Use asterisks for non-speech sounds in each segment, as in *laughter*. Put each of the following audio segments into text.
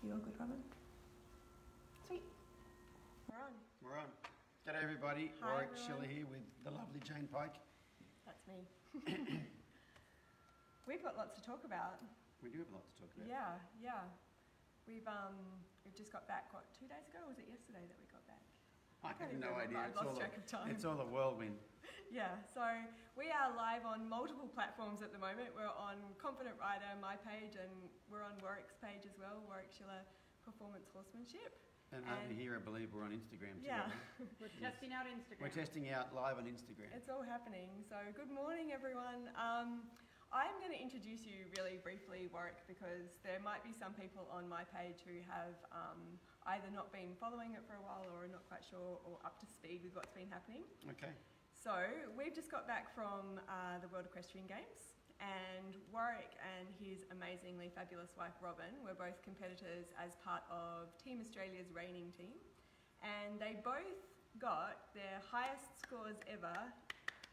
You all good, Robin? Sweet. We're on. We're on. G'day everybody, Hi, Warwick everyone. Schiller here with the lovely Jane Pike. That's me. *coughs* We've got lots to talk about. We do have a lot to talk about. Yeah, yeah. We've um we've just got back what two days ago or was it yesterday that we got back? I have no idea. I've It's lost all, track a, of time. it's all a whirlwind. *laughs* Yeah, so we are live on multiple platforms at the moment. We're on Confident Rider, my page, and we're on Warwick's page as well, Warwick Schiller Performance Horsemanship. And, over here, I believe we're on Instagram too. Yeah. we? *laughs* We're testing out Instagram. We're testing out live on Instagram. It's all happening. So, good morning, everyone. Um, I'm going to introduce you really briefly, Warwick, because there might be some people on my page who have um, either not been following it for a while or are not quite sure or up to speed with what's been happening. Okay. So, we've just got back from uh, the World Equestrian Games, and Warwick and his amazingly fabulous wife Robin were both competitors as part of Team Australia's reining team, and they both got their highest scores ever.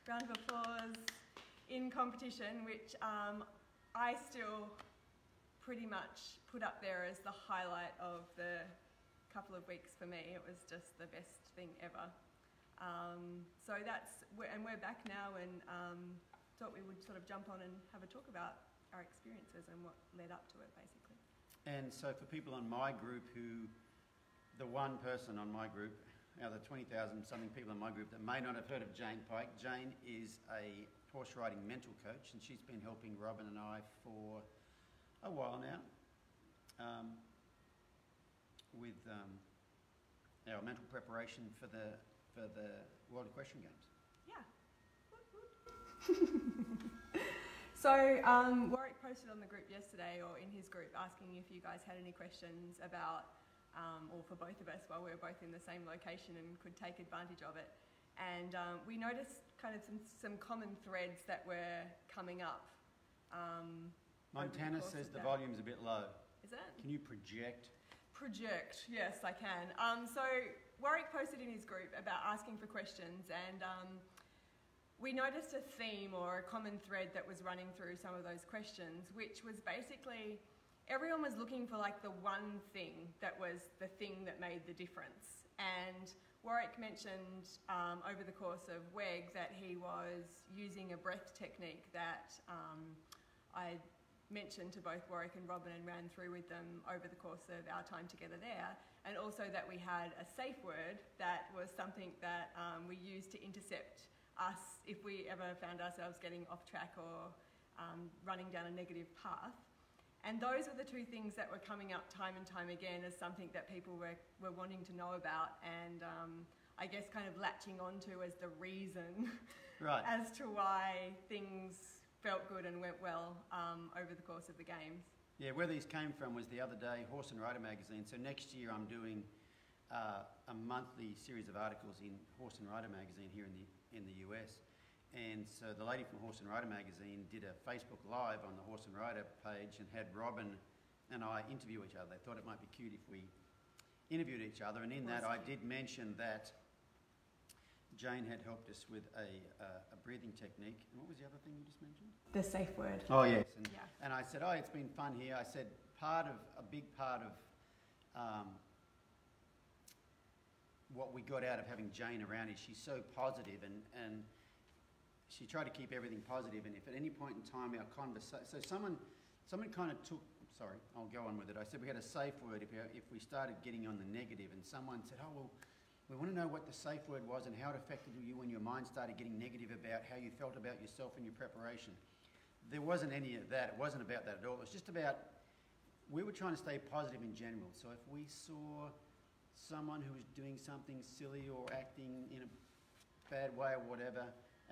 Round of applause in competition, which um, I still pretty much put up there as the highlight of the couple of weeks for me. It was just the best thing ever. Um, so that's, and we're back now and um, thought we would sort of jump on and have a talk about our experiences and what led up to it basically. And so for people on my group who, the one person on my group, out of the 20,000 something people in my group that may not have heard of Jane Pike, Jane is a horse riding mental coach and she's been helping Robin and I for a while now um, with um, our mental preparation for the, for the World Equestrian Games. Yeah. *laughs* so um, Warwick posted on the group yesterday or in his group asking if you guys had any questions about, um, or for both of us while we were both in the same location and could take advantage of it. And um, we noticed kind of some, some common threads that were coming up. Um, over the Montana says the volume's a bit low. Is it? Can you project? Project, yes, I can. Um, so Warwick posted in his group about asking for questions, and um, we noticed a theme or a common thread that was running through some of those questions, which was basically everyone was looking for like the one thing that was the thing that made the difference. And Warwick mentioned um, over the course of WEG that he was using a breath technique that um, I mentioned to both Warwick and Robin and ran through with them over the course of our time together there. And also that we had a safe word that was something that um, we used to intercept us if we ever found ourselves getting off track or um, running down a negative path. And those were the two things that were coming up time and time again as something that people were, were wanting to know about and um, I guess kind of latching onto as the reason *laughs* Right. as to why things felt good and went well um, over the course of the games. Yeah, where these came from was the other day, Horse and Rider magazine. So next year I'm doing uh, a monthly series of articles in Horse and Rider magazine here in the in the US. And so the lady from Horse and Rider magazine did a Facebook Live on the Horse and Rider page and had Robin and I interview each other. They thought it might be cute if we interviewed each other. And in that, I did mention that Jane had helped us with a, uh, a breathing technique. And what was the other thing you just mentioned? The safe word. Oh yes, and, Yeah. and I said, oh, it's been fun here. I said, part of a big part of um, what we got out of having Jane around is she's so positive and and she tried to keep everything. And if at any point in time our conversation, so someone someone kind of took. Sorry, I'll go on with it. I said we had a safe word if if we started getting on the negative, and someone said, oh well. We want to know what the safe word was and how it affected you when your mind started getting negative about how you felt about yourself and your preparation there wasn't any of that. It wasn't about that at all. It was just about we were trying to stay positive in general. So if we saw someone who was doing something silly or acting in a bad way or whatever,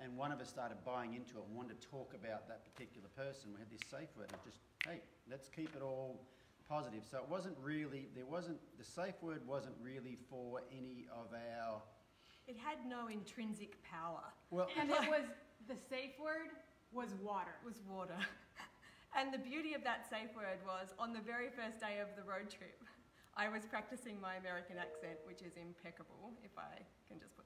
and one of us started buying into it and wanted to talk about that particular person, we had this safe word of just, hey, let's keep it all positive. So it wasn't really, there wasn't, the safe word wasn't really for any of our, It had no intrinsic power. well, And it *laughs* was the safe word was water. It was water. *laughs* and the beauty of that safe word was on the very first day of the road trip, I was practicing my American accent, which is impeccable, if I can just put that out there.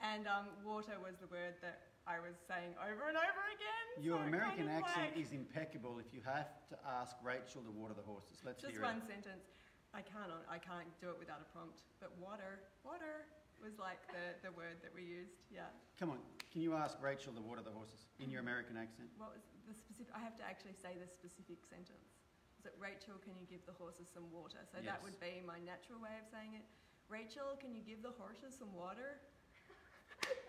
And um, water was the word that I was saying over and over again. Your so American kind of accent like- is impeccable if you have to ask Rachel to water the horses. Let's Just one it. sentence. I can't. I can't do it without a prompt. But water, water was like the, the word that we used. Yeah. Come on, can you ask Rachel to water the horses in your American accent? What was the specific? I have to actually say the specific sentence. Is it Rachel? Can you give the horses some water? So that would be my natural way of saying it. Rachel, can you give the horses some water?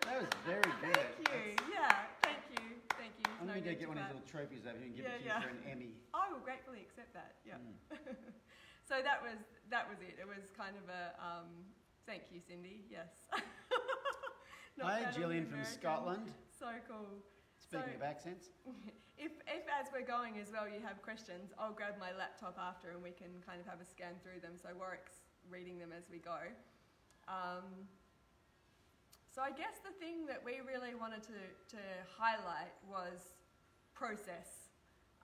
That was very *laughs* good. Thank you. Yeah. Thank you. Thank you. I'm No going to get one of these little trophies over here and give Yeah, it to you yeah. for an Emmy. I will gratefully accept that. Yeah. Mm. *laughs* So that was that was it. It was kind of a um, thank you, Cindy. Yes. *laughs* Hi, Gillian from Scotland. So cool. Speaking So- of accents, If, if as we're going as well, you have questions, I'll grab my laptop after and we can kind of have a scan through them. So Warwick's reading them as we go. Um, so I guess the thing that we really wanted to, to highlight was process,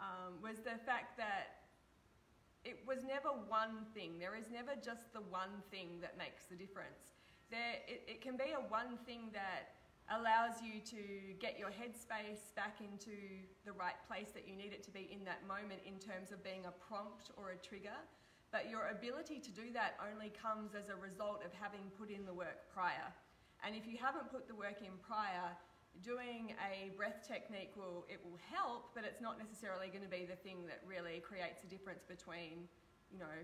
um, was the fact that it was never one thing. There is never just the one thing that makes the difference. There, it, it can be a one thing that allows you to get your headspace back into the right place that you need it to be in that moment in terms of being a prompt or a trigger. But your ability to do that only comes as a result of having put in the work prior. And if you haven't put the work in prior, doing a breath technique will it will help, but it's not necessarily going to be the thing that really creates a difference between, you know,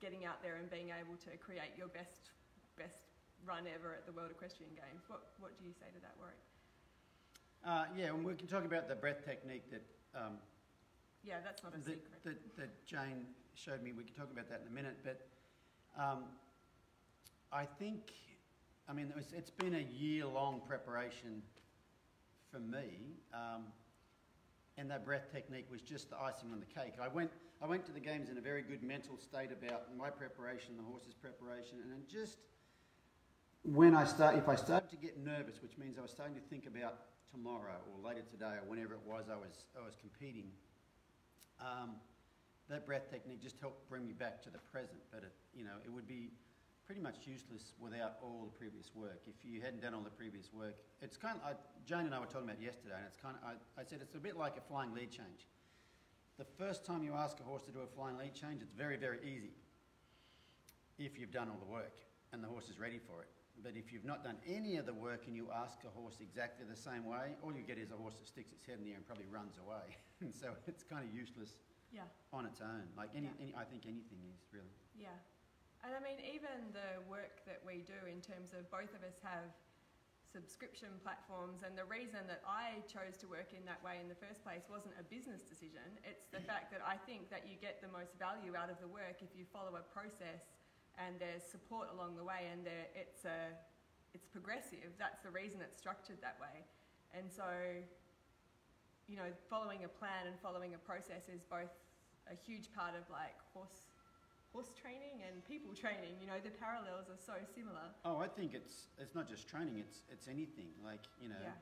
getting out there and being able to create your best best run ever at the World Equestrian Games. What what do you say to that, Warwick? uh, yeah, and we can talk about the breath technique that, um, Yeah, that's not a that, secret. that, that Jane showed me. We can talk about that in a minute. But um, I think, I mean, it's been a year long preparation for me. Um, and that breath technique was just the icing on the cake. I went, I went to the games in a very good mental state about my preparation, the horse's preparation, and just when I start, if I started to get nervous, which means I was starting to think about tomorrow or later today or whenever it was I was, I was competing, um, that breath technique just helped bring me back to the present. But it, you know, it would be pretty much useless without all the previous work. If you hadn't done all the previous work, it's kind of, I, Jane and I were talking about it yesterday, and it's kind of, I, I said it's a bit like a flying lead change. The first time you ask a horse to do a flying lead change, it's very, very easy if you've done all the work and the horse is ready for it. But if you've not done any of the work and you ask a horse exactly the same way, all you get is a horse that sticks its head in the air and probably runs away. *laughs* and so it's kind of useless Yeah. on its own. Like any, Yeah. any, I think anything is really. Yeah. And I mean, even the work that we do in terms of both of us have subscription platforms, and the reason that I chose to work in that way in the first place wasn't a business decision. It's the fact that I think that you get the most value out of the work if you follow a process and there's support along the way and there, it's, a, it's progressive. That's the reason it's structured that way. And so, you know, following a plan and following a process is both a huge part of like horse horse training and people training. You know, the parallels are so similar. Oh, I think it's it's not just training. It's it's anything. Like you know, Yeah.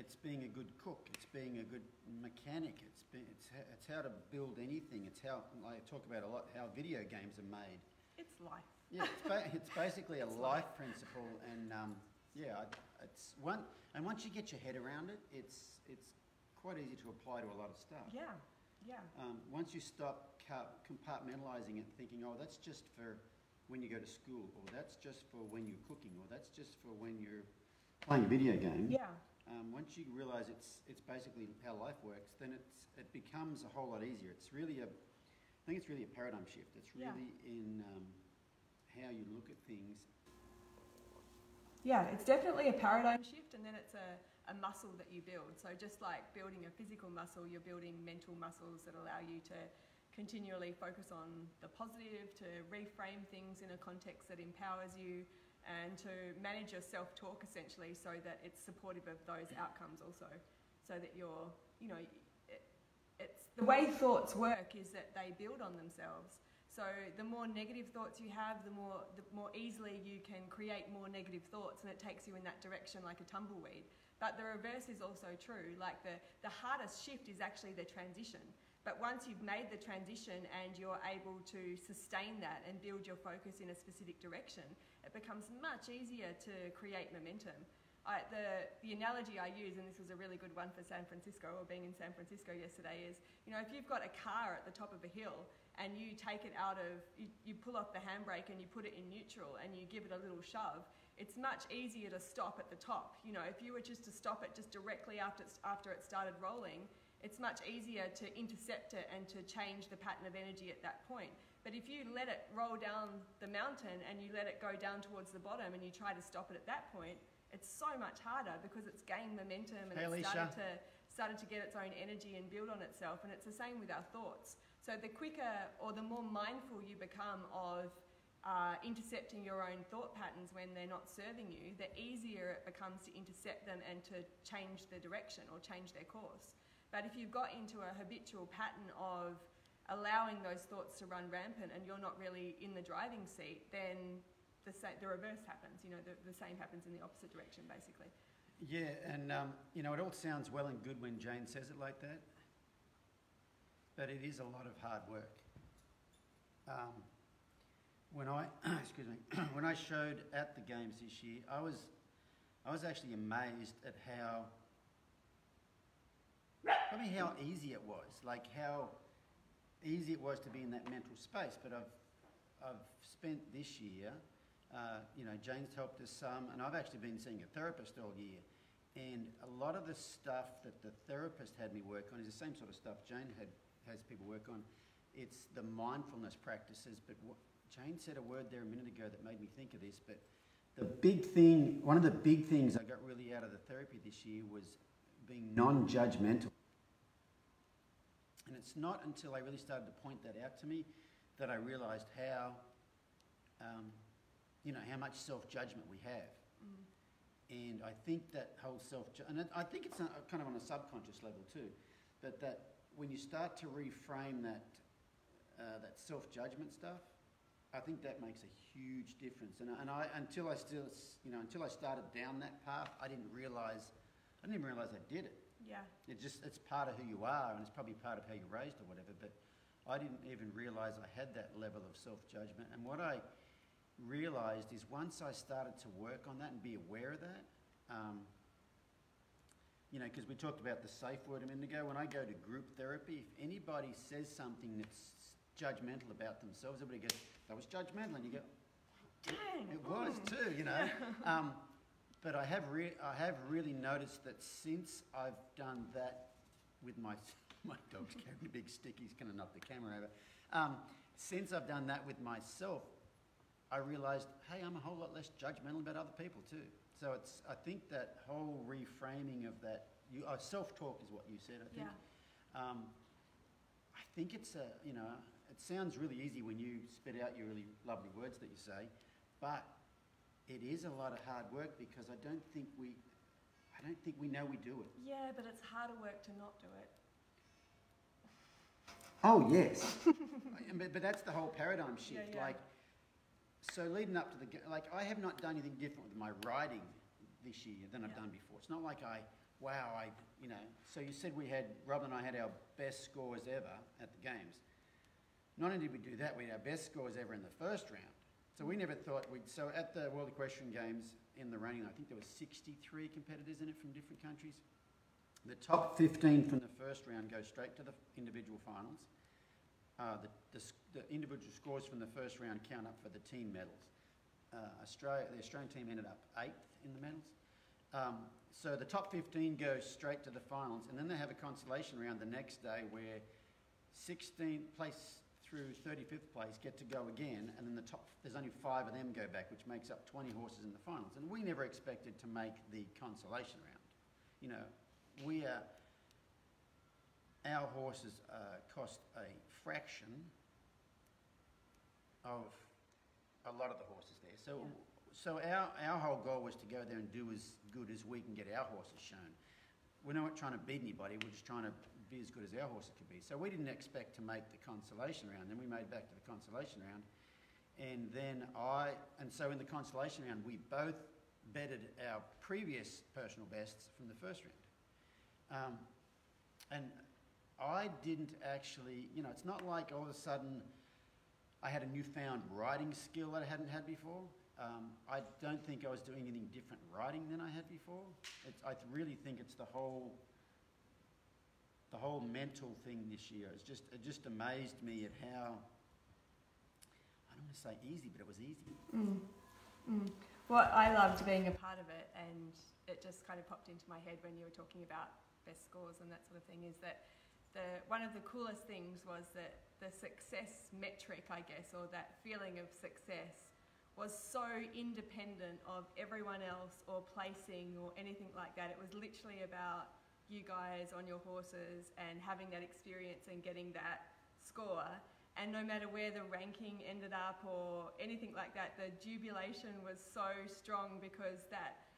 it's being a good cook. It's being a good mechanic. It's be, it's it's how to build anything. It's how like, I talk about a lot how video games are made. It's life. Yeah, it's, ba- *laughs* it's basically a It's life principle, and um, yeah, it's one. And once you get your head around it, it's it's quite easy to apply to a lot of stuff. Yeah, yeah, Um, once you stop compartmentalising it, thinking, oh, that's just for when you go to school, or that's just for when you're cooking, or that's just for when you're playing a video game. yeah, Um, once you realise it's it's basically how life works, then it's it becomes a whole lot easier. It's really a, I think it's really a paradigm shift. It's Yeah. really in um, how you look at things. yeah. It's definitely a paradigm shift, and then it's a, a muscle that you build. So just like building a physical muscle, you're building mental muscles that allow you to continually focus on the positive, to reframe things in a context that empowers you, and to manage your self-talk essentially so that it's supportive of those outcomes also, so that you're, you know, it, it's the way thoughts work is that they build on themselves. So the more negative thoughts you have, the more the more easily you can create more negative thoughts, and it takes you in that direction like a tumbleweed. But the reverse is also true. Like the the hardest shift is actually the transition. But once you've made the transition and you're able to sustain that and build your focus in a specific direction, it becomes much easier to create momentum. I, the, the analogy I use, and this was a really good one for San Francisco or being in San Francisco yesterday, is you know, if you've got a car at the top of a hill and you take it out of, you, you pull off the handbrake and you put it in neutral and you give it a little shove, it's much easier to stop at the top. You know, if you were just to stop it just directly after, after it started rolling, it's much easier to intercept it and to change the pattern of energy at that point. But if you let it roll down the mountain and you let it go down towards the bottom and you try to stop it at that point, it's so much harder because it's gained momentum and Hey, it's started to, started to get its own energy and build on itself. And it's the same with our thoughts. So the quicker or the more mindful you become of uh, intercepting your own thought patterns when they're not serving you, the easier it becomes to intercept them and to change the direction or change their course. But if you've got into a habitual pattern of allowing those thoughts to run rampant and you're not really in the driving seat, then the, the reverse happens. You know, the, the same happens in the opposite direction, basically. Yeah, and um, you know, it all sounds well and good when Jane says it like that, but it is a lot of hard work. Um, when I, *coughs* excuse me, *coughs* when I showed at the games this year, I was, I was actually amazed at how, I mean, how easy it was. Like how easy it was to be in that mental space. But I've, I've spent this year, uh, you know, Jane's helped us some, and I've actually been seeing a therapist all year. And a lot of the stuff that the therapist had me work on is the same sort of stuff Jane had has people work on. It's the mindfulness practices. But what, Jane said a word there a minute ago that made me think of this. But the big thing, one of the big things I got really out of the therapy this year was being non-judgmental. And it's not until I really started to point that out to me that I realised how, um, you know, how much self-judgment we have. Mm. And I think that whole self, and it- I think it's a, kind of on a subconscious level too, but that when you start to reframe that, uh, that self-judgment stuff, I think that makes a huge difference. And, and I, until I still, you know, until I started down that path, I didn't realise, I didn't even realise I did it. Yeah. It just, it's part of who you are and it's probably part of how you're raised or whatever, but I didn't even realise I had that level of self-judgment. And what I realised is once I started to work on that and be aware of that, um, you know, because we talked about the safe word a minute ago, when I go to group therapy, if anybody says something that's judgmental about themselves, everybody goes, that was judgmental, and you go, Dang. it was too, you know. Um, but I have, re- I have really noticed that since I've done that with my, *laughs* my dog's *laughs* carrying a big stick, he's going to knock the camera over. Um, since I've done that with myself, I realised, hey, I'm a whole lot less judgmental about other people too. So it's, I think that whole reframing of that, you, uh, self-talk is what you said, I think. Yeah. Um, I think it's a, you know, it sounds really easy when you spit out your really lovely words that you say, but it is a lot of hard work because I don't think we, I don't think we know we do it. Yeah, but it's harder work to not do it. Oh yes, *laughs* but, but that's the whole paradigm shift. Yeah, yeah. Like, so leading up to the, like, I have not done anything different with my writing this year than I've done before. It's not like I, wow, I, you know. So you said we had, Rob and I had our best scores ever at the games. Not only did we do that, we had our best scores ever in the first round. So we never thought we'd. So at the World Equestrian Games in the running, I think there were 63 competitors in it from different countries. The top 15 from the first round go straight to the individual finals. Uh, the, the, the individual scores from the first round count up for the team medals. Uh, Australia, the Australian team ended up eighth in the medals. Um, so the top 15 go straight to the finals, and then they have a consolation round the next day where 16 place through 35th place get to go again, and then the top, there's only five of them go back, which makes up 20 horses in the finals. And we never expected to make the consolation round. You know, we are, our horses uh, cost a fraction of a lot of the horses there. So, Yeah. so our, our whole goal was to go there and do as good as we can get our horses shown. We're not trying to beat anybody, we're just trying to be as good as our horses could be. So we didn't expect to make the consolation round. Then we made back to the consolation round. And then I, and so in the consolation round, we both betted our previous personal bests from the first round. Um, and I didn't actually, you know, it's not like all of a sudden I had a newfound writing skill that I hadn't had before. Um, I don't think I was doing anything different riding than I had before. It's, I really think it's the whole, the whole mental thing this year. It's just, it just amazed me at how, I don't want to say easy, but it was easy. Mm. Mm. Well, I loved being a part of it, and it just kind of popped into my head when you were talking about best scores and that sort of thing. Is that the one of the coolest things was that the success metric, I guess, or that feeling of success, was so independent of everyone else or placing or anything like that. It was literally about you guys on your horses and having that experience and getting that score. And no matter where the ranking ended up or anything like that, the jubilation was so strong because that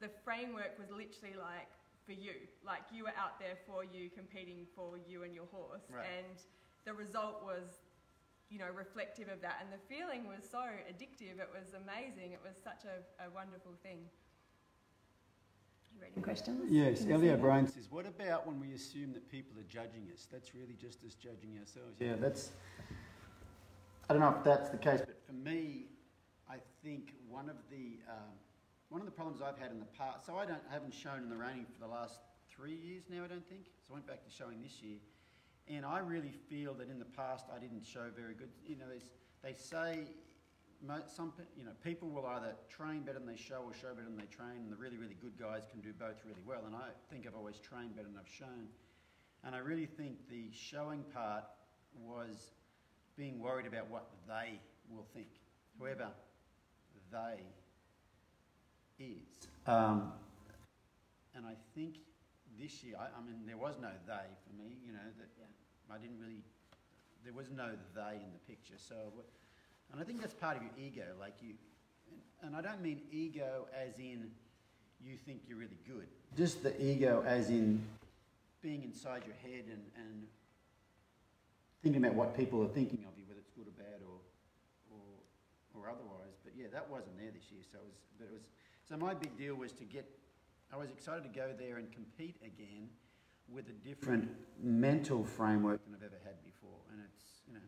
the framework was literally like for you. Like you were out there for you, competing for you and your horse. Right. And the result was you know, reflective of that. And the feeling was so addictive. It was amazing. It was such a, a wonderful thing. You reading questions? Yes, Can you Ellie see that? O'Brien says, what about when we assume that people are judging us? That's really just us judging ourselves. Yeah, that's, I don't know if that's the case, but for me, I think one of the, um, one of the problems I've had in the past, so I don't, haven't shown in the reining for the last three years now, I don't think. So I went back to showing this year. And I really feel that in the past I didn't show very good. You know, they say mo- some you know people will either train better than they show or show better than they train, and the really really good guys can do both really well. And I think I've always trained better than I've shown. And I really think the showing part was being worried about what they will think, whoever they is. Um, and I think this year, I, I mean, there was no they for me. You know that Yeah. I didn't really. There was no they in the picture. So, and I think that's part of your ego. Like you, and, I don't mean ego as in you think you're really good. Just the ego as in being inside your head and, and thinking about what people are thinking of you, whether it's good or bad or, or, or otherwise. But yeah, that wasn't there this year. So it was, but it was, so my big deal was to get, I was excited to go there and compete again with a different mm-hmm. mental framework than I've ever had before. And it's, you know,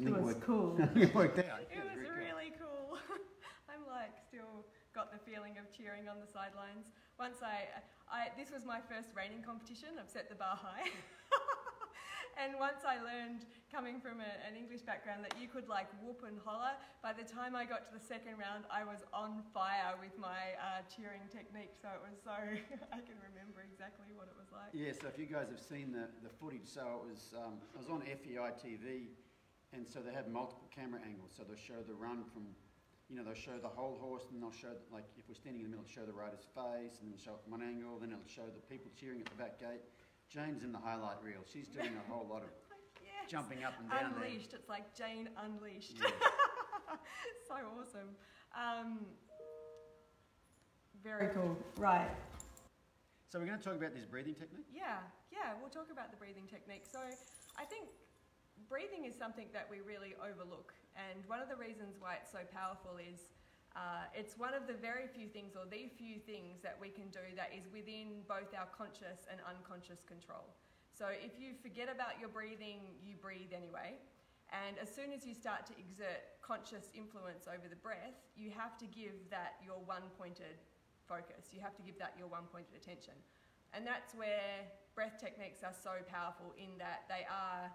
It was worked, cool. *laughs* it worked out. It was really cool. *laughs* I'm like still got the feeling of cheering on the sidelines. Once I, I this was my first reining competition. I've set the bar high. *laughs* and once I learned, coming from a, an English background, that you could like whoop and holler. By the time I got to the second round, I was on fire with my uh, cheering technique. So it was so I can remember exactly what it was like. Yeah, so if you guys have seen the, the footage, so it was, um, I was on FEI TV, and so they have multiple camera angles. So they'll show the run from, you know, they'll show the whole horse, and they'll show, like, if we're standing in the middle, show the rider's face, and then show it from one angle, then it'll show the people cheering at the back gate. Jane's in the highlight reel. She's doing a whole lot of *laughs* yes. jumping up and down there. Unleashed. It's like Jane Unleashed. Yeah. *laughs* so awesome. Um, very cool. Right. So we're going to talk about this breathing technique. Yeah, yeah, we'll talk about the breathing technique. So I think breathing is something that we really overlook. And one of the reasons why it's so powerful is uh, it's one of the very few things, or the few things, that we can do that is within both our conscious and unconscious control. So if you forget about your breathing, you breathe anyway. And as soon as you start to exert conscious influence over the breath, you have to give that your one pointed focus. You have to give that your one pointed attention. And that's where breath techniques are so powerful in that they are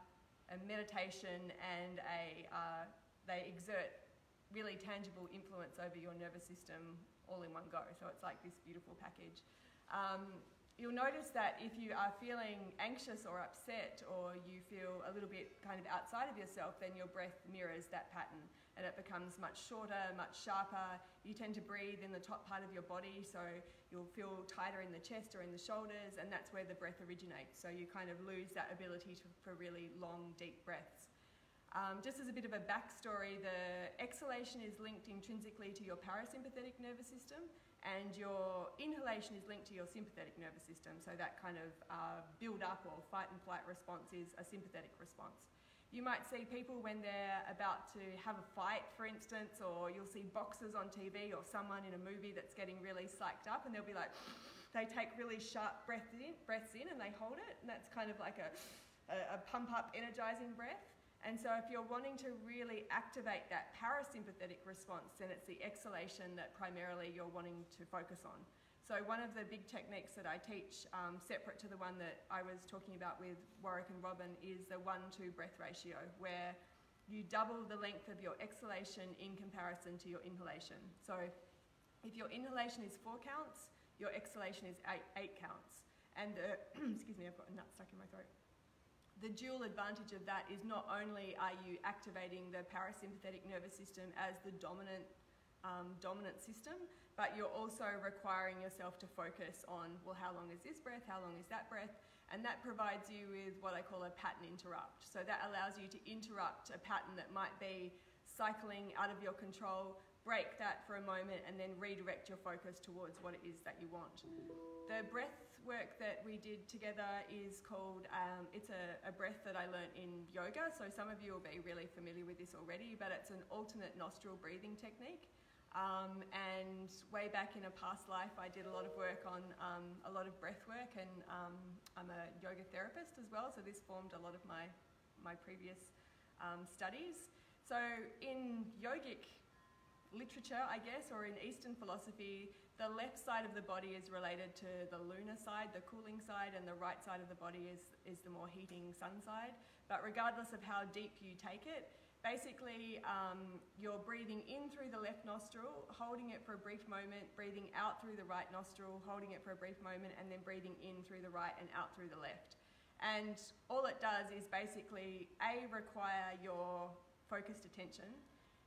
a meditation and a, uh, they exert really tangible influence over your nervous system all in one go. So it's like this beautiful package. Um, you'll notice that if you are feeling anxious or upset or you feel a little bit kind of outside of yourself, then your breath mirrors that pattern and it becomes much shorter, much sharper. You tend to breathe in the top part of your body, so you'll feel tighter in the chest or in the shoulders, and that's where the breath originates. So you kind of lose that ability to, for really long, deep breaths. Um, just as a bit of a backstory, the exhalation is linked intrinsically to your parasympathetic nervous system, and your inhalation is linked to your sympathetic nervous system. So that kind of uh, build up or fight and flight response is a sympathetic response. You might see people when they're about to have a fight, for instance, or you'll see boxers on TV or someone in a movie that's getting really psyched up, and they'll be like, they take really sharp breaths in, breaths in and they hold it, and that's kind of like a, a, a pump up, energizing breath. And so, if you're wanting to really activate that parasympathetic response, then it's the exhalation that primarily you're wanting to focus on. So, one of the big techniques that I teach, um, separate to the one that I was talking about with Warwick and Robin, is the one two breath ratio, where you double the length of your exhalation in comparison to your inhalation. So, if your inhalation is four counts, your exhalation is eight, eight counts. And the, *clears throat* excuse me, I've got a nut stuck in my throat. The dual advantage of that is not only are you activating the parasympathetic nervous system as the dominant um, dominant system, but you're also requiring yourself to focus on well, how long is this breath, how long is that breath, and that provides you with what I call a pattern interrupt. So that allows you to interrupt a pattern that might be cycling out of your control, break that for a moment, and then redirect your focus towards what it is that you want. The breath work that we did together is called, um, it's a, a, breath that I learnt in yoga. So some of you will be really familiar with this already, but it's an alternate nostril breathing technique. Um, and way back in a past life, I did a lot of work on um, a lot of breath work, and um, I'm a yoga therapist as well. So this formed a lot of my my previous um, studies. So in yogic literature, I guess, or in Eastern philosophy, the left side of the body is related to the lunar side, the cooling side, and the right side of the body is, is the more heating sun side. But regardless of how deep you take it, basically um, you're breathing in through the left nostril, holding it for a brief moment, breathing out through the right nostril, holding it for a brief moment, and then breathing in through the right and out through the left. And all it does is basically A, require your focused attention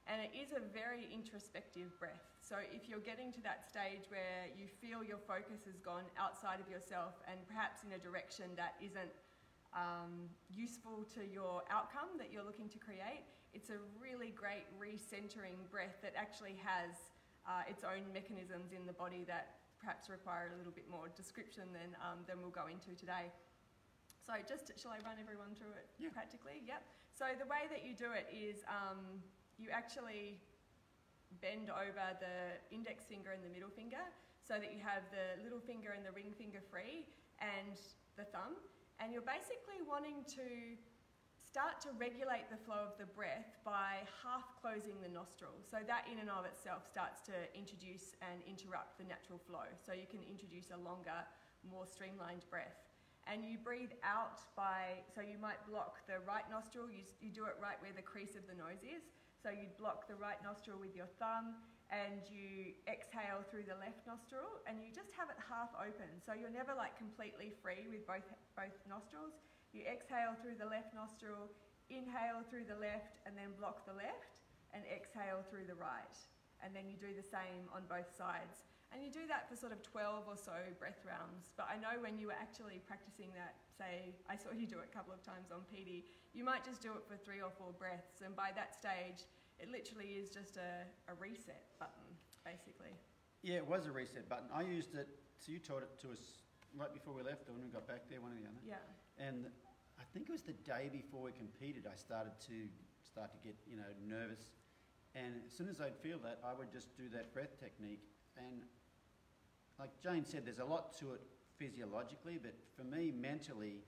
and it is a very introspective breath. So if you're getting to that stage where you feel your focus has gone outside of yourself and perhaps in a direction that isn't um, useful to your outcome that you're looking to create, it's a really great recentering breath that actually has uh, its own mechanisms in the body that perhaps require a little bit more description than, um, than we'll go into today. So just, shall I run everyone through it yeah. practically? Yep. So the way that you do it is um, you actually bend over the index finger and the middle finger so that you have the little finger and the ring finger free and the thumb. And you're basically wanting to start to regulate the flow of the breath by half closing the nostril. So that in and of itself starts to introduce and interrupt the natural flow. So you can introduce a longer, more streamlined breath. And you breathe out by, so you might block the right nostril, you, you do it right where the crease of the nose is. So you'd block the right nostril with your thumb and you exhale through the left nostril and you just have it half open. So you're never like completely free with both, both nostrils. You exhale through the left nostril, inhale through the left and then block the left and exhale through the right. And then you do the same on both sides. And you do that for sort of 12 or so breath rounds. But I know when you were actually practicing that, say, I saw you do it a couple of times on PD, you might just do it for three or four breaths. And by that stage, it literally is just a, a reset button, basically. Yeah, it was a reset button. I used it, so you taught it to us right before we left or when we got back there, one or the other. Yeah. And I think it was the day before we competed, I started to start to get, you know, nervous. And as soon as I'd feel that, I would just do that breath technique. And like Jane said, there's a lot to it physiologically, but for me, mentally,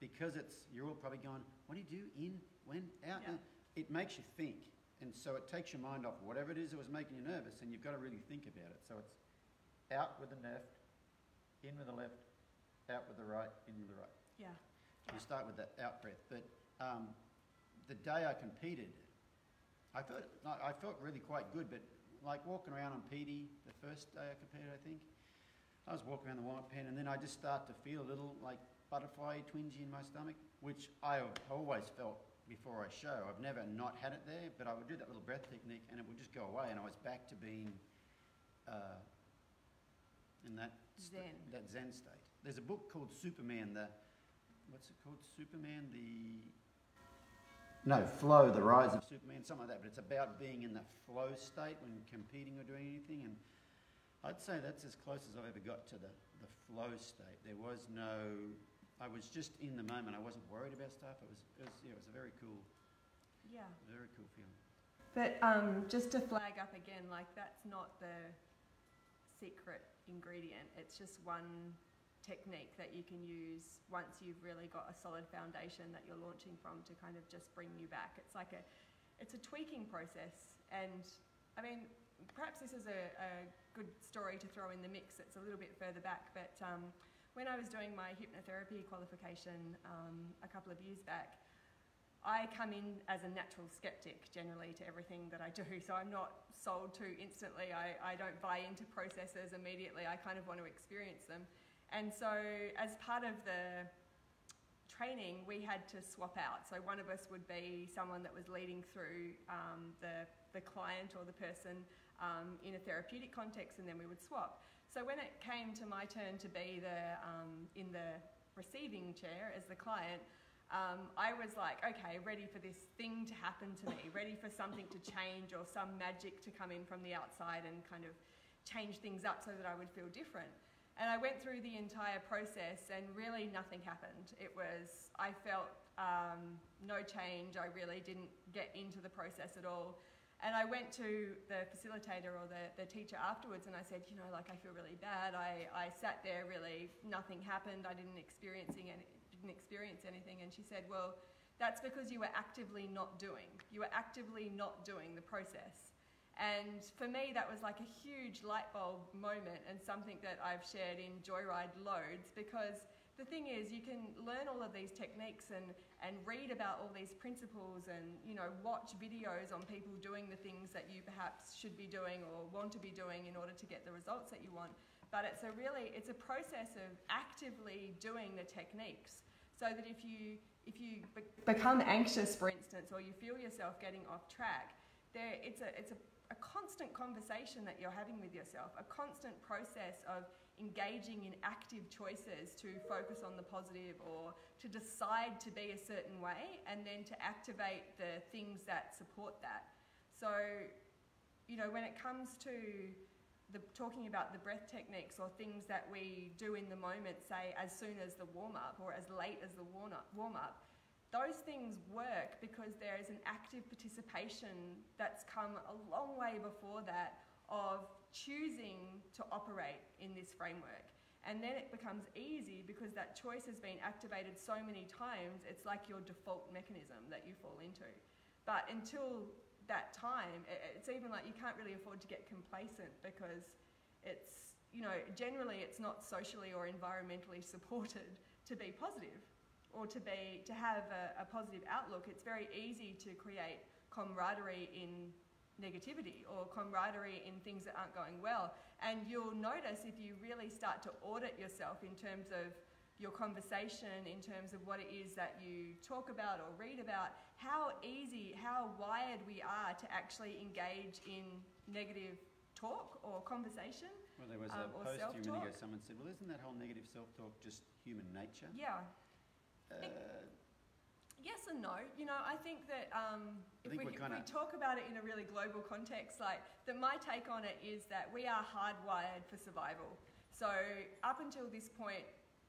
because it's, you're all probably going, what do you do? In, when, out? Yeah. It makes you think. And so it takes your mind off whatever it is that was making you nervous, and you've got to really think about it. So it's out with the left, in with the left, out with the right, in with the right. Yeah. You start with that out breath. But um, the day I competed, I felt, I felt really quite good, but like walking around on PD the first day I competed, I think, I was walking around the white pen and then I just start to feel a little like butterfly twingy in my stomach, which I have always felt before I show. I've never not had it there, but I would do that little breath technique and it would just go away and I was back to being uh, in that zen. that zen state. There's a book called Superman, the, what's it called? Superman, the, no, Flow, The Rise of Superman, something like that, but it's about being in the flow state when competing or doing anything and I'd say that's as close as I've ever got to the, the flow state. There was no, I was just in the moment. I wasn't worried about stuff. It was, it was, yeah, it was a very cool, Yeah. very cool feeling. But um, just to flag up again, like that's not the secret ingredient. It's just one technique that you can use once you've really got a solid foundation that you're launching from to kind of just bring you back. It's like a, it's a tweaking process. And I mean, perhaps this is a, a good story to throw in the mix. It's a little bit further back, but um, when I was doing my hypnotherapy qualification um, a couple of years back, I come in as a natural skeptic generally to everything that I do. *laughs* So I'm not sold to instantly. I, I don't buy into processes immediately. I kind of want to experience them. And so as part of the training, we had to swap out. So one of us would be someone that was leading through um, the, the client or the person um, in a therapeutic context, and then we would swap. So when it came to my turn to be the, um, in the receiving chair as the client, um, I was like, okay, ready for this thing to happen to me, ready for something to change or some magic to come in from the outside and kind of change things up so that I would feel different. And I went through the entire process and really nothing happened. It was, I felt um, no change. I really didn't get into the process at all. And I went to the facilitator or the, the teacher afterwards and I said, you know, like I feel really bad. I, I sat there really, nothing happened. I didn't experiencing any, didn't experience anything. And she said, Well, that's because you were actively not doing. You were actively not doing the process. And for me, that was like a huge light bulb moment and something that I've shared in Joyride loads because the thing is, you can learn all of these techniques and, and read about all these principles and, you know, watch videos on people doing the things that you perhaps should be doing or want to be doing in order to get the results that you want. But it's a really, it's a process of actively doing the techniques so that if you if you be- become anxious, for instance, or you feel yourself getting off track, there it's a it's a, a constant conversation that you're having with yourself, a constant process of engaging in active choices to focus on the positive or to decide to be a certain way and then to activate the things that support that. So, you know, when it comes to the, talking about the breath techniques or things that we do in the moment, say as soon as the warm up or as late as the warm up, warm up, those things work because there is an active participation that's come a long way before that of choosing to operate in this framework. And then it becomes easy because that choice has been activated so many times, it's like your default mechanism that you fall into. But until that time, it's even like you can't really afford to get complacent because it's, you know, generally it's not socially or environmentally *laughs* supported to be positive or to be to have a, a positive outlook. It's very easy to create camaraderie in negativity or camaraderie in things that aren't going well. And you'll notice if you really start to audit yourself in terms of your conversation in terms of what it is that you talk about or read about, how easy, how wired we are to actually engage in negative talk or conversation. Well, there was um, a post a ago, someone said, well, isn't that whole negative self-talk just human nature? Yeah. Uh, yes and no. You know, I think that um, I if, think we, we're if we talk about it in a really global context, like that my take on it is that we are hardwired for survival. So up until this point,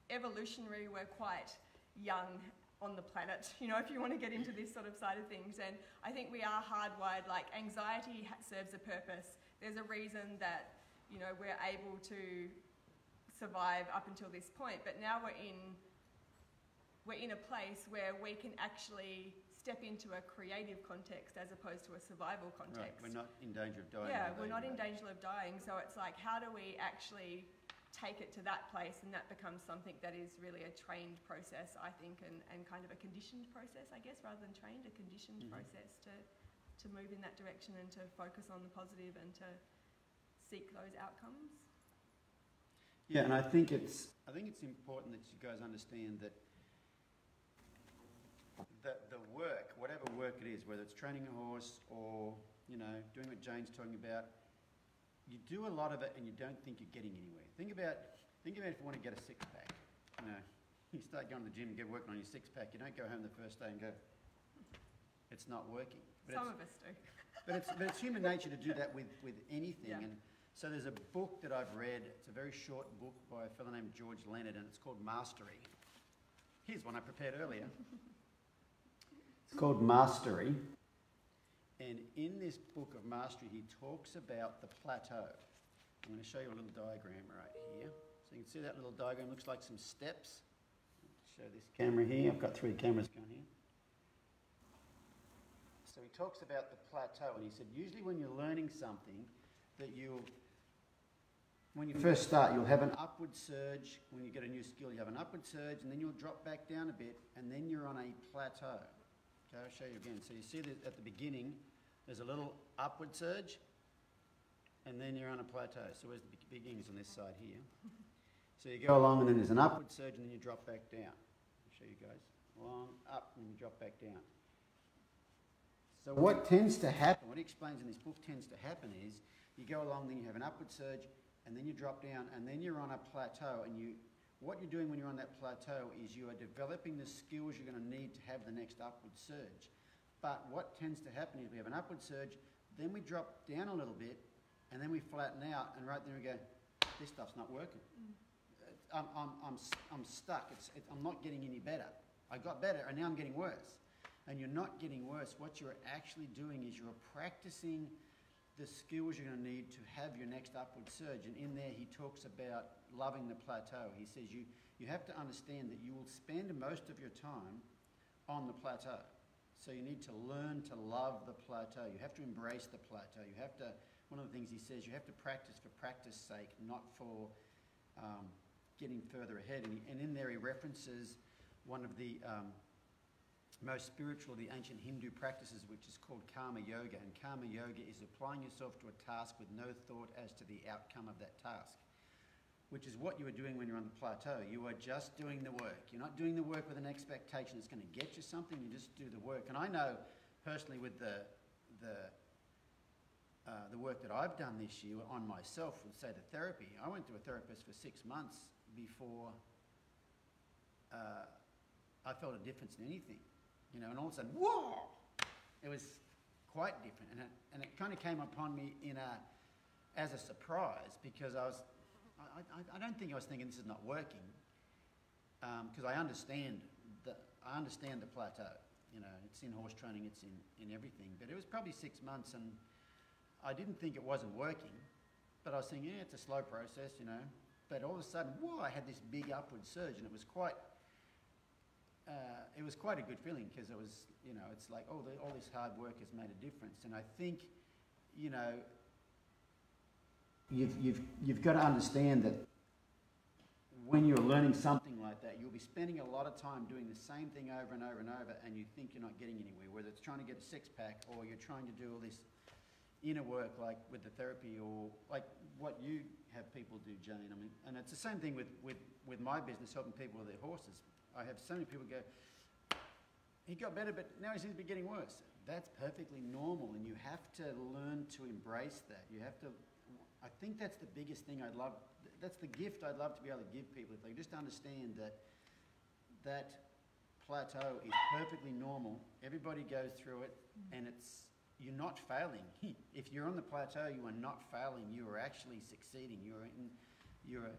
evolutionary, we're quite young on the planet, *laughs* you know, if you want to get into this sort of side of things. And I think we are hardwired, like anxiety serves a purpose. There's a reason that, you know, we're able to survive up until this point. But now we're in, we're in a place where we can actually step into a creative context as opposed to a survival context. right, we're not in danger of dying. Yeah, we're not in danger of dying. So it's like, how do we actually take it to that place? And that becomes something that is really a trained process, I think, and, and kind of a conditioned process, I guess, rather than trained, a conditioned Mhm. process to, to move in that direction and to focus on the positive and to seek those outcomes. Yeah, and I think it's I think it's important that you guys understand that work, whatever work it is, whether it's training a horse or you know doing what Jane's talking about, you do a lot of it and you don't think you're getting anywhere. Think about think about if you want to get a six pack. You know, *laughs* you start going to the gym, and get working on your six pack. You don't go home the first day and go, it's not working. But Some of us do. *laughs* but it's, but it's human nature to do that with, with anything. Yeah. And so there's a book that I've read. It's a very short book by a fellow named George Leonard, and it's called Mastery. Here's one I prepared earlier. *laughs* It's called Mastery. And in this book of Mastery, he talks about the plateau. I'm going to show you a little diagram right here. So you can see that little diagram looks like some steps. Show this camera here. I've got three cameras going here. So he talks about the plateau, and he said usually when you're learning something, that you, when you first start, you'll have an upward surge. When you get a new skill, you have an upward surge, and then you'll drop back down a bit, and then you're on a plateau. Okay, I'll show you again. So you see that at the beginning, there's a little upward surge, and then you're on a plateau. So where's the beginnings on this side here? So you go along, and then there's an upward surge, and then you drop back down. I'll show you guys. Along, up, and you drop back down. So what tends to happen, what he explains in this book tends to happen is you go along, then you have an upward surge, and then you drop down, and then you're on a plateau. And you, what you're doing when you're on that plateau is you are developing the skills you're going to need to have the next upward surge. But what tends to happen is we have an upward surge, then we drop down a little bit, and then we flatten out, and right then we go, this stuff's not working. Mm. I'm, I'm, I'm, s- I'm stuck. It's, it, I'm not getting any better. I got better, and now I'm getting worse. And you're not getting worse. What you're actually doing is you're practicing the skills you're going to need to have your next upward surge. And in there, he talks about loving the plateau. He says you, you have to understand that you will spend most of your time on the plateau. So you need to learn to love the plateau. You have to embrace the plateau. You have to, one of the things he says, you have to practice for practice sake, not for um, getting further ahead. And, he, and in there, he references one of the um, most spiritual, of the ancient Hindu practices, which is called karma yoga. And karma yoga is applying yourself to a task with no thought as to the outcome of that task, which is what you are doing when you're on the plateau. You are just doing the work. You're not doing the work with an expectation it's going to get you something. You just do the work. And I know personally with the the uh, the work that I've done this year on myself with, say, the therapy, I went to a therapist for six months before uh, I felt a difference in anything, you know, and all of a sudden, whoa, it was quite different, and it, and it kind of came upon me in a, as a surprise because I was, I, I, I don't think I was thinking this is not working, um, because I understand the, I understand the plateau, you know, it's in horse training, it's in, in everything, but it was probably six months, and I didn't think it wasn't working, but I was thinking, yeah, it's a slow process, you know, but all of a sudden, whoa, I had this big upward surge, and it was quite uh, it was quite a good feeling because it was, you know, it's like, oh, the, all this hard work has made a difference. And I think, you know, you've, you've, you've got to understand that when you're learning something like that, you'll be spending a lot of time doing the same thing over and over and over, and you think you're not getting anywhere, whether it's trying to get a six pack or you're trying to do all this inner work like with the therapy or like what you have people do, Jane. I mean, and it's the same thing with, with, with my business, helping people with their horses. I have so many people go, he got better, but now he seems to be getting worse. That's perfectly normal, and you have to learn to embrace that. You have to, I think that's the biggest thing I'd love, that's the gift I'd love to be able to give people. If they just understand that that plateau is perfectly normal, everybody goes through it, mm. and it's, you're not failing. *laughs* if you're on the plateau, you are not failing. You are actually succeeding. You're in, you're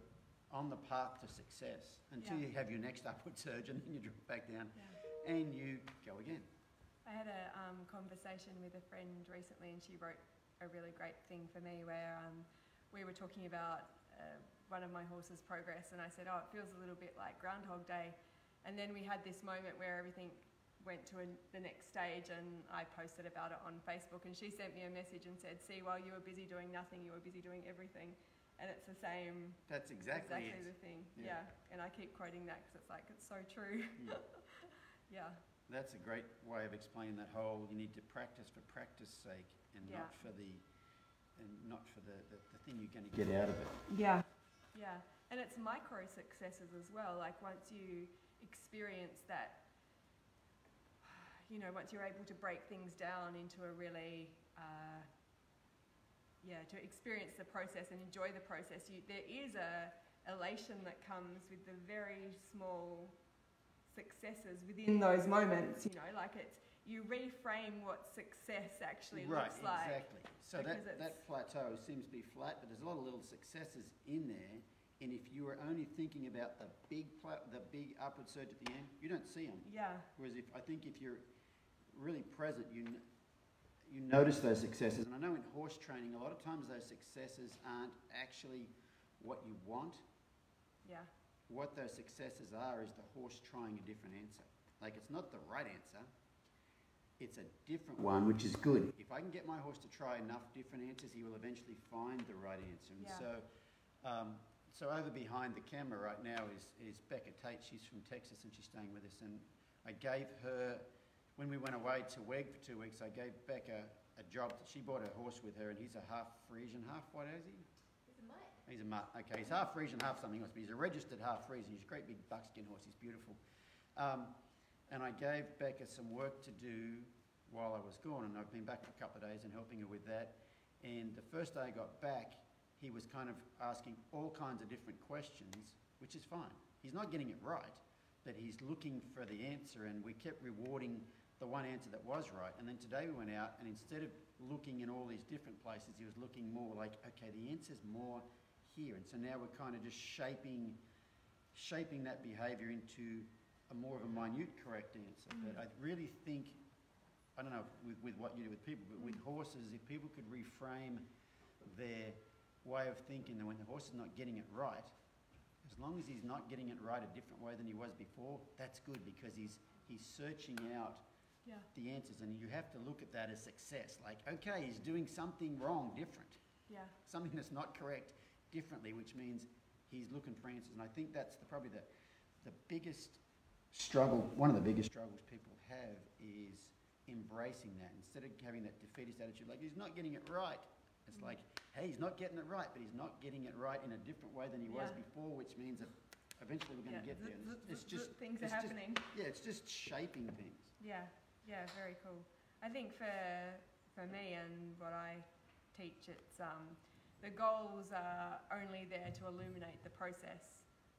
on the path to success until Yeah. you have your next upward surge and then you drop back down Yeah. and you go again. I had a um, conversation with a friend recently, and she wrote a really great thing for me where um, we were talking about uh, one of my horse's progress, and I said, "Oh, it feels a little bit like Groundhog Day," and then we had this moment where everything went to a, the next stage, and I posted about it on Facebook, and she sent me a message and said, "See, while you were busy doing nothing, you were busy doing everything." And it's the same, That's exactly, exactly it. the thing. Yeah. Yeah. And I keep quoting that because it's like it's so true. Mm. *laughs* yeah. That's a great way of explaining that whole, you need to practice for practice sake and Yeah. not for the, and not for the, the, the thing you're going to get out of it. Yeah. Yeah. And it's micro successes as well. Like once you experience that, you know, once you're able to break things down into a really, uh, yeah, to experience the process and enjoy the process, you, there is a elation that comes with the very small successes within those moments. You know, like it's you reframe what success actually right, looks like. Right, exactly. So that, that plateau seems to be flat, but there's a lot of little successes in there. And if you are only thinking about the big, pla- the big upward surge at the end, you don't see them. Yeah. Whereas if I think if you're really present, you you notice those successes. And I know in horse training, a lot of times those successes aren't actually what you want. Yeah. what those successes are is the horse trying a different answer. Like it's not the right answer, it's a different one, which is good. If I can get my horse to try enough different answers, he will eventually find the right answer. And Yeah. so, um, so over behind the camera right now is, is Becca Tate. She's from Texas and she's staying with us. And I gave her, when we went away to WEG for two weeks, I gave Becca a job. She bought a horse with her and he's a half Frisian, half what is he? He's a mutt. He's a mutt. Okay, he's half Frisian, half something else, but he's a registered half Frisian. He's a great big buckskin horse. He's beautiful. Um, and I gave Becca some work to do while I was gone, and I've been back for a couple of days and helping her with that. And the first day I got back, he was kind of asking all kinds of different questions, which is fine. He's not getting it right, but he's looking for the answer, and we kept rewarding the one answer that was right. And then today we went out, and instead of looking in all these different places, he was looking more like, okay, the answer's more here. And so now we're kind of just shaping, shaping that behaviour into a more of a minute correct answer. But mm. I really think, I don't know with, with what you do with people, but with mm. horses, if people could reframe their way of thinking that when the horse is not getting it right, as long as he's not getting it right a different way than he was before, that's good because he's, he's searching out Yeah. the answers and you have to look at that as success. Like, okay, he's doing something wrong, different Yeah. something that's not correct differently, which means he's looking for answers. And I think that's the, probably the, the biggest struggle, one of the biggest struggles people have is embracing that. Instead of having that defeatist attitude, like he's not getting it right. It's Mm. like, hey, he's not getting it right, but he's not getting it right in a different way than he was before, which means that eventually we're going to yeah. get there. Z- And It's just, things are it's just- happening. yeah, it's just shaping things. Yeah, yeah, very cool. I think for for me and what I teach, it's um, the goals are only there to illuminate the process.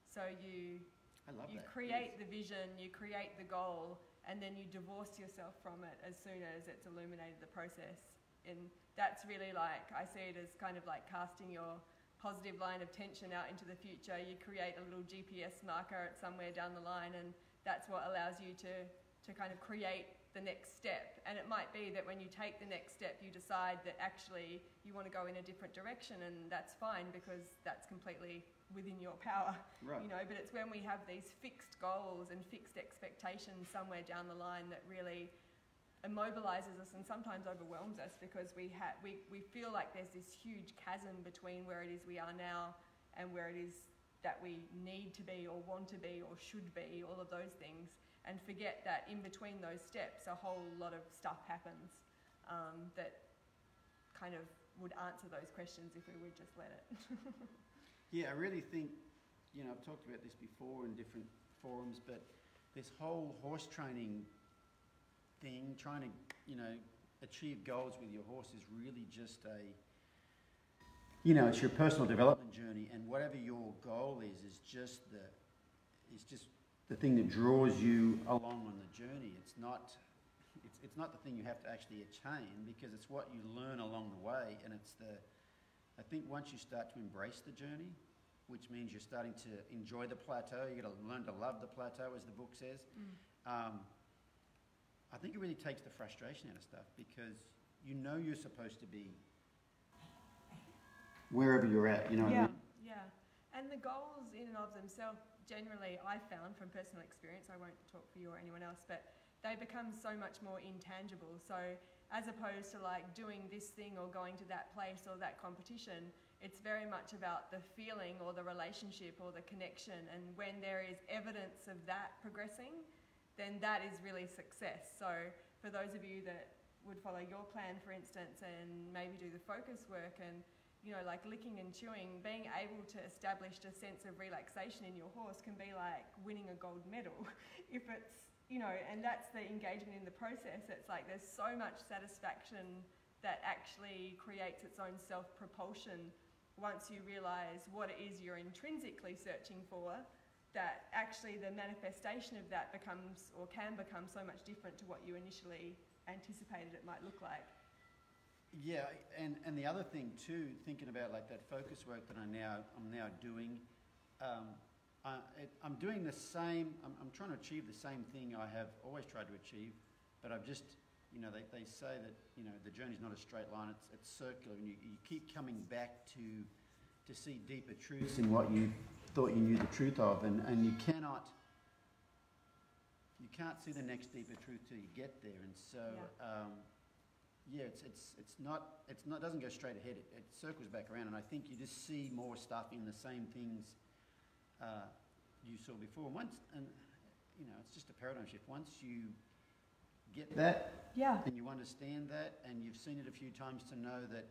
So you I love you that. create the vision, you create the goal, and then you divorce yourself from it as soon as it's illuminated the process. And that's really like I see it as kind of like casting your positive line of tension out into the future. You create a little GPS marker at somewhere down the line, and that's what allows you to to kind of create the next step. And it might be that when you take the next step, you decide that actually you want to go in a different direction, and that's fine because that's completely within your power Right. you know but it's when we have these fixed goals and fixed expectations somewhere down the line that really immobilizes us and sometimes overwhelms us because we ha- we, we feel like there's this huge chasm between where it is we are now and where it is that we need to be or want to be or should be all of those things and forget that in between those steps a whole lot of stuff happens um, that kind of would answer those questions if we would just let it. *laughs* Yeah, I really think, you know, I've talked about this before in different forums, but this whole horse training thing, trying to, you know, achieve goals with your horse is really just a, you know, it's your personal development journey, and whatever your goal is, is just the, is just the thing that draws you along on the journey. It's not, it's, it's not the thing you have to actually attain because it's what you learn along the way, and it's the, I think once you start to embrace the journey, which means you're starting to enjoy the plateau, you've got to learn to love the plateau, as the book says. Um, I think it really takes the frustration out of stuff because you know you're supposed to be wherever you're at, you know what I yeah, mean? yeah. And the goals in and of themselves, generally, I found from personal experience, I won't talk for you or anyone else, but they become so much more intangible. So, as opposed to like doing this thing or going to that place or that competition, it's very much about the feeling or the relationship or the connection. And when there is evidence of that progressing, then that is really success. So, for those of you that would follow your plan, for instance, and maybe do the focus work and you know, like licking and chewing, being able to establish a sense of relaxation in your horse can be like winning a gold medal. *laughs* if it's, you know, and that's the engagement in the process. It's like there's so much satisfaction that actually creates its own self propulsion once you realize what it is you're intrinsically searching for. That actually the manifestation of that becomes or can become so much different to what you initially anticipated it might look like. Yeah, and, and the other thing too, thinking about like that focus work that I now I'm now doing, um, I, it, I'm doing the same. I'm, I'm trying to achieve the same thing I have always tried to achieve, but I've just, you know, they, they say that you know the journey's not a straight line; it's it's circular, and you, you keep coming back to to see deeper truths in what you thought you knew the truth of, and, and you cannot, you can't see the next deeper truth till you get there, and so, um, yeah, it's, it's, it's not, it's not, doesn't go straight ahead, it, it circles back around, and I think you just see more stuff in the same things, uh, you saw before, and once, and, you know, it's just a paradigm shift, once you get that, Yeah. and you understand that, and you've seen it a few times to know that,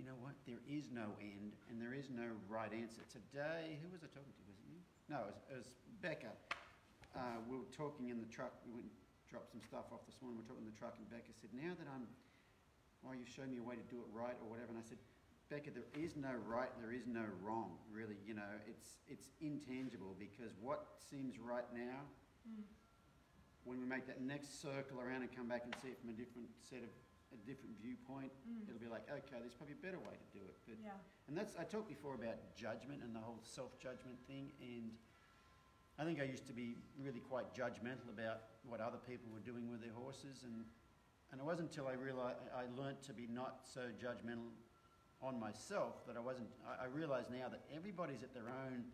you know what, there is no end and there is no right answer. Today, who was I talking to? Was it you? No, it was, it was Becca. Uh, we were talking in the truck. We went and dropped some stuff off this morning. We were talking in the truck, and Becca said, "Now that I'm, oh, you showed me a way to do it right or whatever." And I said, Becca, there is no right, there is no wrong. Really, you know, it's it's intangible because what seems right now Mm. when we make that next circle around and come back and see it from a different set of a different viewpoint, Mm. it'll be like, okay, there's probably a better way to do it. But Yeah. and that's I talked before about judgment and the whole self-judgment thing, and I think I used to be really quite judgmental about what other people were doing with their horses, and and it wasn't until I realized I learnt to be not so judgmental on myself that I wasn't. I, I realise now that everybody's at their own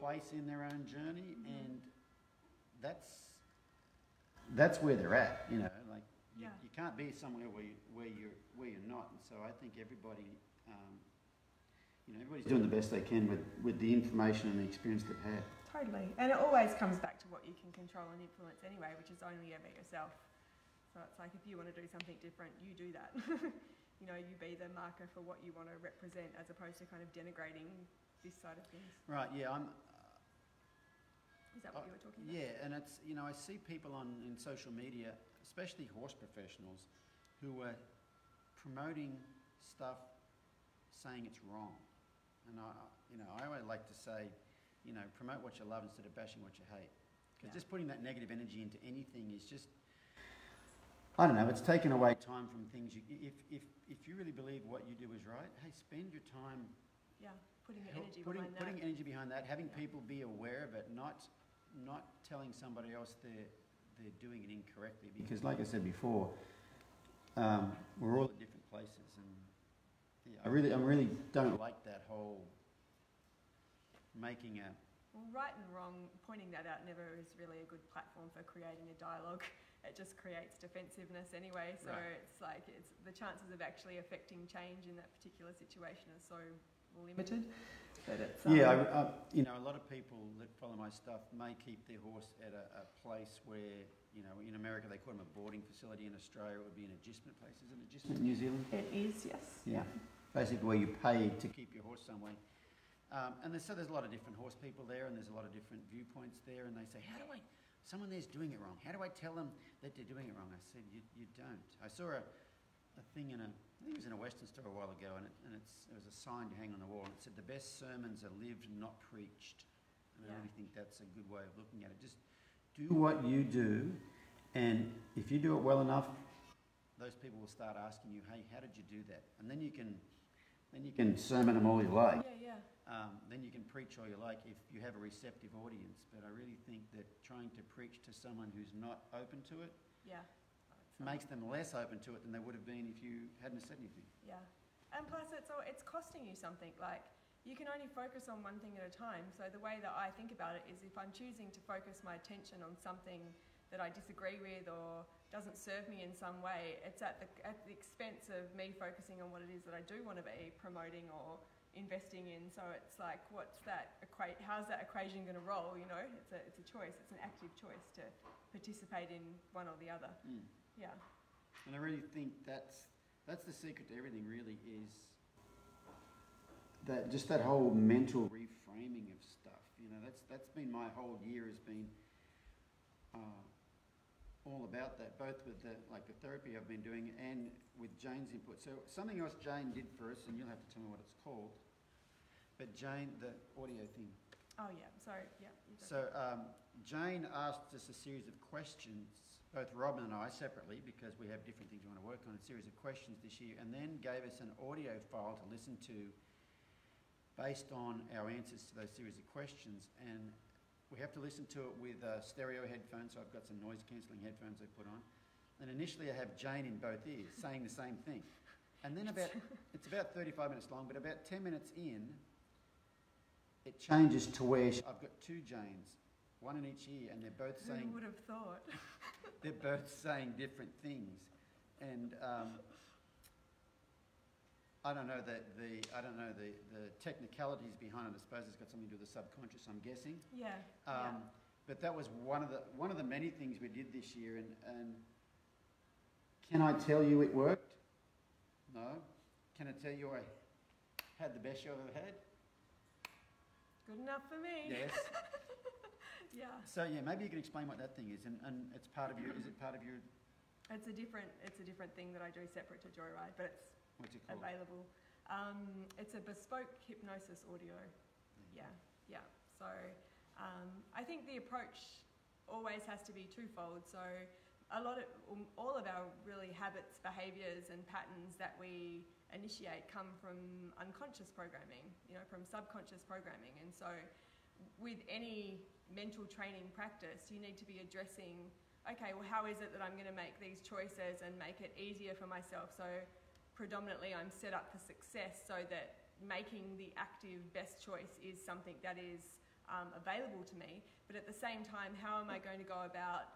place in their own journey, Mhm. and that's that's where they're at. You know, like you, Yeah. you can't be somewhere where you, where you're where you're not. And so I think everybody, um, you know, everybody's doing the best they can with with the information and the experience they've had. Totally. And it always comes back to what you can control and influence anyway, which is only ever yourself. So it's like if you want to do something different, you do that. *laughs* you know, you be the marker for what you want to represent as opposed to kind of denigrating this side of things. Right? Yeah. I'm. Is that what Uh, you were talking about? Yeah, and it's you know I see people on in social media, especially horse professionals, who are promoting stuff, saying it's wrong, and I you know I always like to say, you know, promote what you love instead of bashing what you hate, because Yeah. just putting that negative energy into anything is just. I don't know. It's taken away time from things. You, if, if, if you really believe what you do is right, hey, spend your time Yeah. Putting Help- energy putting, behind putting that. energy behind that, having Yeah. people be aware of it, not not telling somebody else they're they're doing it incorrectly. Because, like I said before, um, we're all at different places, and yeah, I really, I really don't like that whole making a. Well, right and wrong, pointing that out never is really a good platform for creating a dialogue. *laughs* It just creates defensiveness anyway. So Right. it's like it's the chances of actually affecting change in that particular situation are so limited um, Yeah, I, I, you know, a lot of people that follow my stuff may keep their horse at a, a place where, you know, in America they call them a boarding facility. In Australia, it would be an agistment place. Is it an agistment in New Zealand? it is yes Yeah. basically where you pay to keep your horse somewhere. Um, and there's, so there's a lot of different horse people there, and there's a lot of different viewpoints there. And they say, "How do I? Someone there's doing it wrong. How do I tell them that they're doing it wrong?" I said, "You, you don't." I saw a, a thing in a, I think it was in a Western store a while ago, and it, and it's, it was a sign to hang on the wall, and it said, "The best sermons are lived, not preached." And I really think that's a good way of looking at it. Just do what you do, and if you do it well enough, those people will start asking you, "Hey, how did you do that?" And then you can, then you can sermon them all you like. yeah yeah Um, then you can preach all you like if you have a receptive audience. But I really think that trying to preach to someone who's not open to it yeah makes them less open to it than they would have been if you hadn't said anything. Yeah, and plus it's all, it's costing you something. Like you can only focus on one thing at a time. So the way that I think about it is, if I'm choosing to focus my attention on something that I disagree with or doesn't serve me in some way, it's at the at the expense of me focusing on what it is that I do want to be promoting or investing in. So it's like, what's that equate? How's that equation going to roll? You know, it's a it's a choice. It's an active choice to participate in one or the other. Mm. Yeah. And I really think that's that's the secret to everything. Really is that just that whole mental reframing of stuff. You know, that's that's been my whole year has been uh, all about that. Both with the like the therapy I've been doing and with Jane's input. So something else Jane did for us, and you'll have to tell me what it's called. But Jane, the audio thing. Oh yeah. Sorry. Yeah. So um, Jane asked us a series of questions, both Robin and I separately, because we have different things we want to work on, a series of questions this year, and then gave us an audio file to listen to based on our answers to those series of questions. And we have to listen to it with uh, stereo headphones, so I've got some noise cancelling headphones I put on. And initially I have Jane in both ears saying the same thing. And then about, *laughs* it's about 35 minutes long, but about 10 minutes in, it changes to where I've got two Janes, one in each ear, and they're both Who saying would have thought? *laughs* they're both saying different things, and um, I don't know the, the I don't know the, the technicalities behind it. I suppose it's got something to do with the subconscious. I'm guessing. Yeah. Um, But that was one of the one of the many things we did this year, and, and can I tell you it worked? No. Can I tell you I had the best show I've ever had? Good enough for me. Yes. *laughs* Yeah. so yeah, maybe you can explain what that thing is, and, and it's part of your. Is it part of your? It's a different. It's a different thing that I do separate to Joyride, but it's What's it called? available. Um, it's a bespoke hypnosis audio. Yeah, yeah. So um, I think the approach always has to be twofold. So a lot of um, all of our really habits, behaviours, and patterns that we initiate come from unconscious programming. You know, from subconscious programming, and so with any mental training practice, you need to be addressing. Okay, well, how is it that I'm going to make these choices and make it easier for myself? So predominantly I'm set up for success so that making the active best choice is something that is um, available to me. But at the same time, how am I going to go about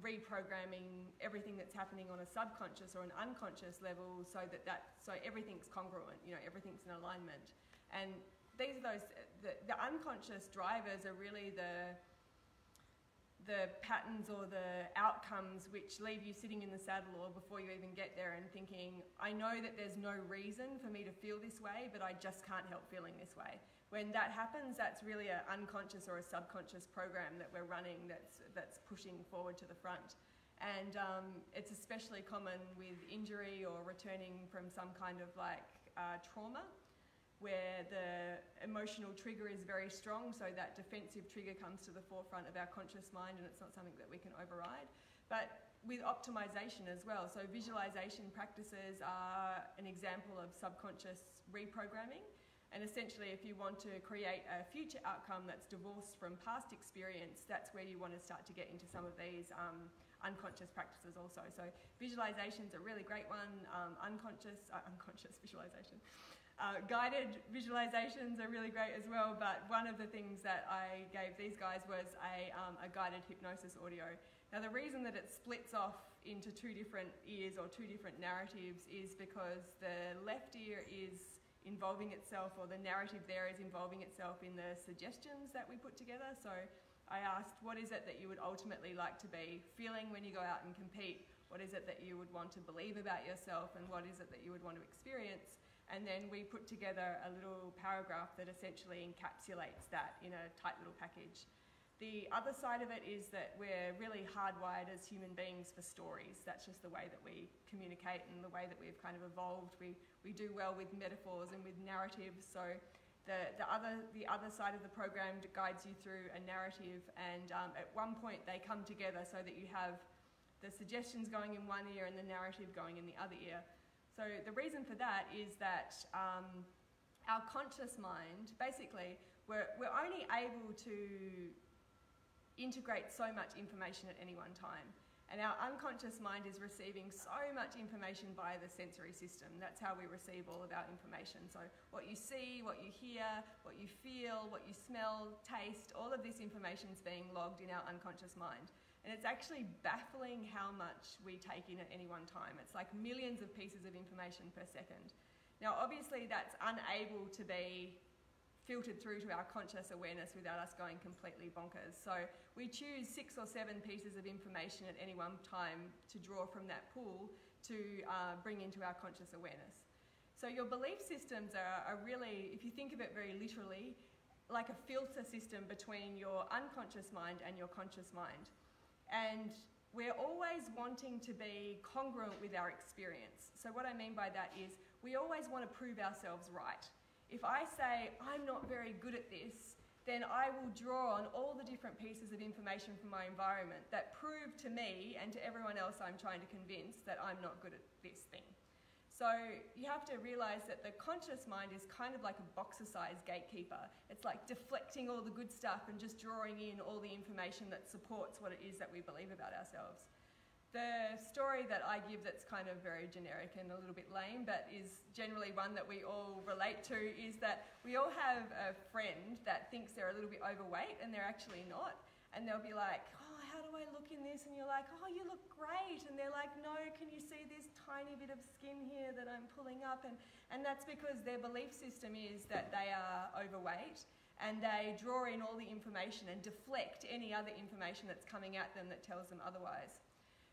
reprogramming everything that's happening on a subconscious or an unconscious level so that that so everything's congruent, you know, everything's in alignment. And these are those the, the unconscious drivers are really the the patterns or the outcomes which leave you sitting in the saddle or before you even get there and thinking, I know that there's no reason for me to feel this way, but I just can't help feeling this way. When that happens, that's really an unconscious or a subconscious program that we're running that's, that's pushing forward to the front. And um, it's especially common with injury or returning from some kind of like uh, trauma where the emotional trigger is very strong, so that defensive trigger comes to the forefront of our conscious mind and it's not something that we can override. But with optimization as well, so visualization practices are an example of subconscious reprogramming. And essentially, if you want to create a future outcome that's divorced from past experience, that's where you want to start to get into some of these um, unconscious practices also. So visualization's a really great one. Um, unconscious, uh, unconscious visualization. Uh, guided visualizations are really great as well, but one of the things that I gave these guys was a, um, a guided hypnosis audio. Now, the reason that it splits off into two different ears or two different narratives is because the left ear is involving itself, or the narrative there is involving itself in the suggestions that we put together. So I asked, what is it that you would ultimately like to be feeling when you go out and compete? What is it that you would want to believe about yourself? And what is it that you would want to experience? And then we put together a little paragraph that essentially encapsulates that in a tight little package. The other side of it is that we're really hardwired as human beings for stories. That's just the way that we communicate and the way that we've kind of evolved. We, we do well with metaphors and with narratives. So the, the, other, the other side of the program guides you through a narrative, and um, at one point they come together so that you have the suggestions going in one ear and the narrative going in the other ear. So the reason for that is that um, our conscious mind, basically, we're, we're only able to integrate so much information at any one time. And our unconscious mind is receiving so much information via the sensory system. That's how we receive all of our information. So, what you see, what you hear, what you feel, what you smell, taste, all of this information is being logged in our unconscious mind. And it's actually baffling how much we take in at any one time. It's like millions of pieces of information per second. Now, obviously, that's unable to be filtered through to our conscious awareness without us going completely bonkers. So we choose six or seven pieces of information at any one time to draw from that pool to uh, bring into our conscious awareness. So your belief systems are, are really, if you think of it very literally, like a filter system between your unconscious mind and your conscious mind. And we're always wanting to be congruent with our experience. So, what I mean by that is we always want to prove ourselves right. If I say, I'm not very good at this, then I will draw on all the different pieces of information from my environment that prove to me and to everyone else I'm trying to convince that I'm not good at this thing. So you have to realize that the conscious mind is kind of like a boxer sized gatekeeper. It's like deflecting all the good stuff and just drawing in all the information that supports what it is that we believe about ourselves. The story that I give that's kind of very generic and a little bit lame, but is generally one that we all relate to, is that we all have a friend that thinks they're a little bit overweight and they're actually not. And they'll be like, I look in this? And you're like, oh, you look great. And they're like, no, can you see this tiny bit of skin here that I'm pulling up? And, and that's because their belief system is that they are overweight and they draw in all the information and deflect any other information that's coming at them that tells them otherwise.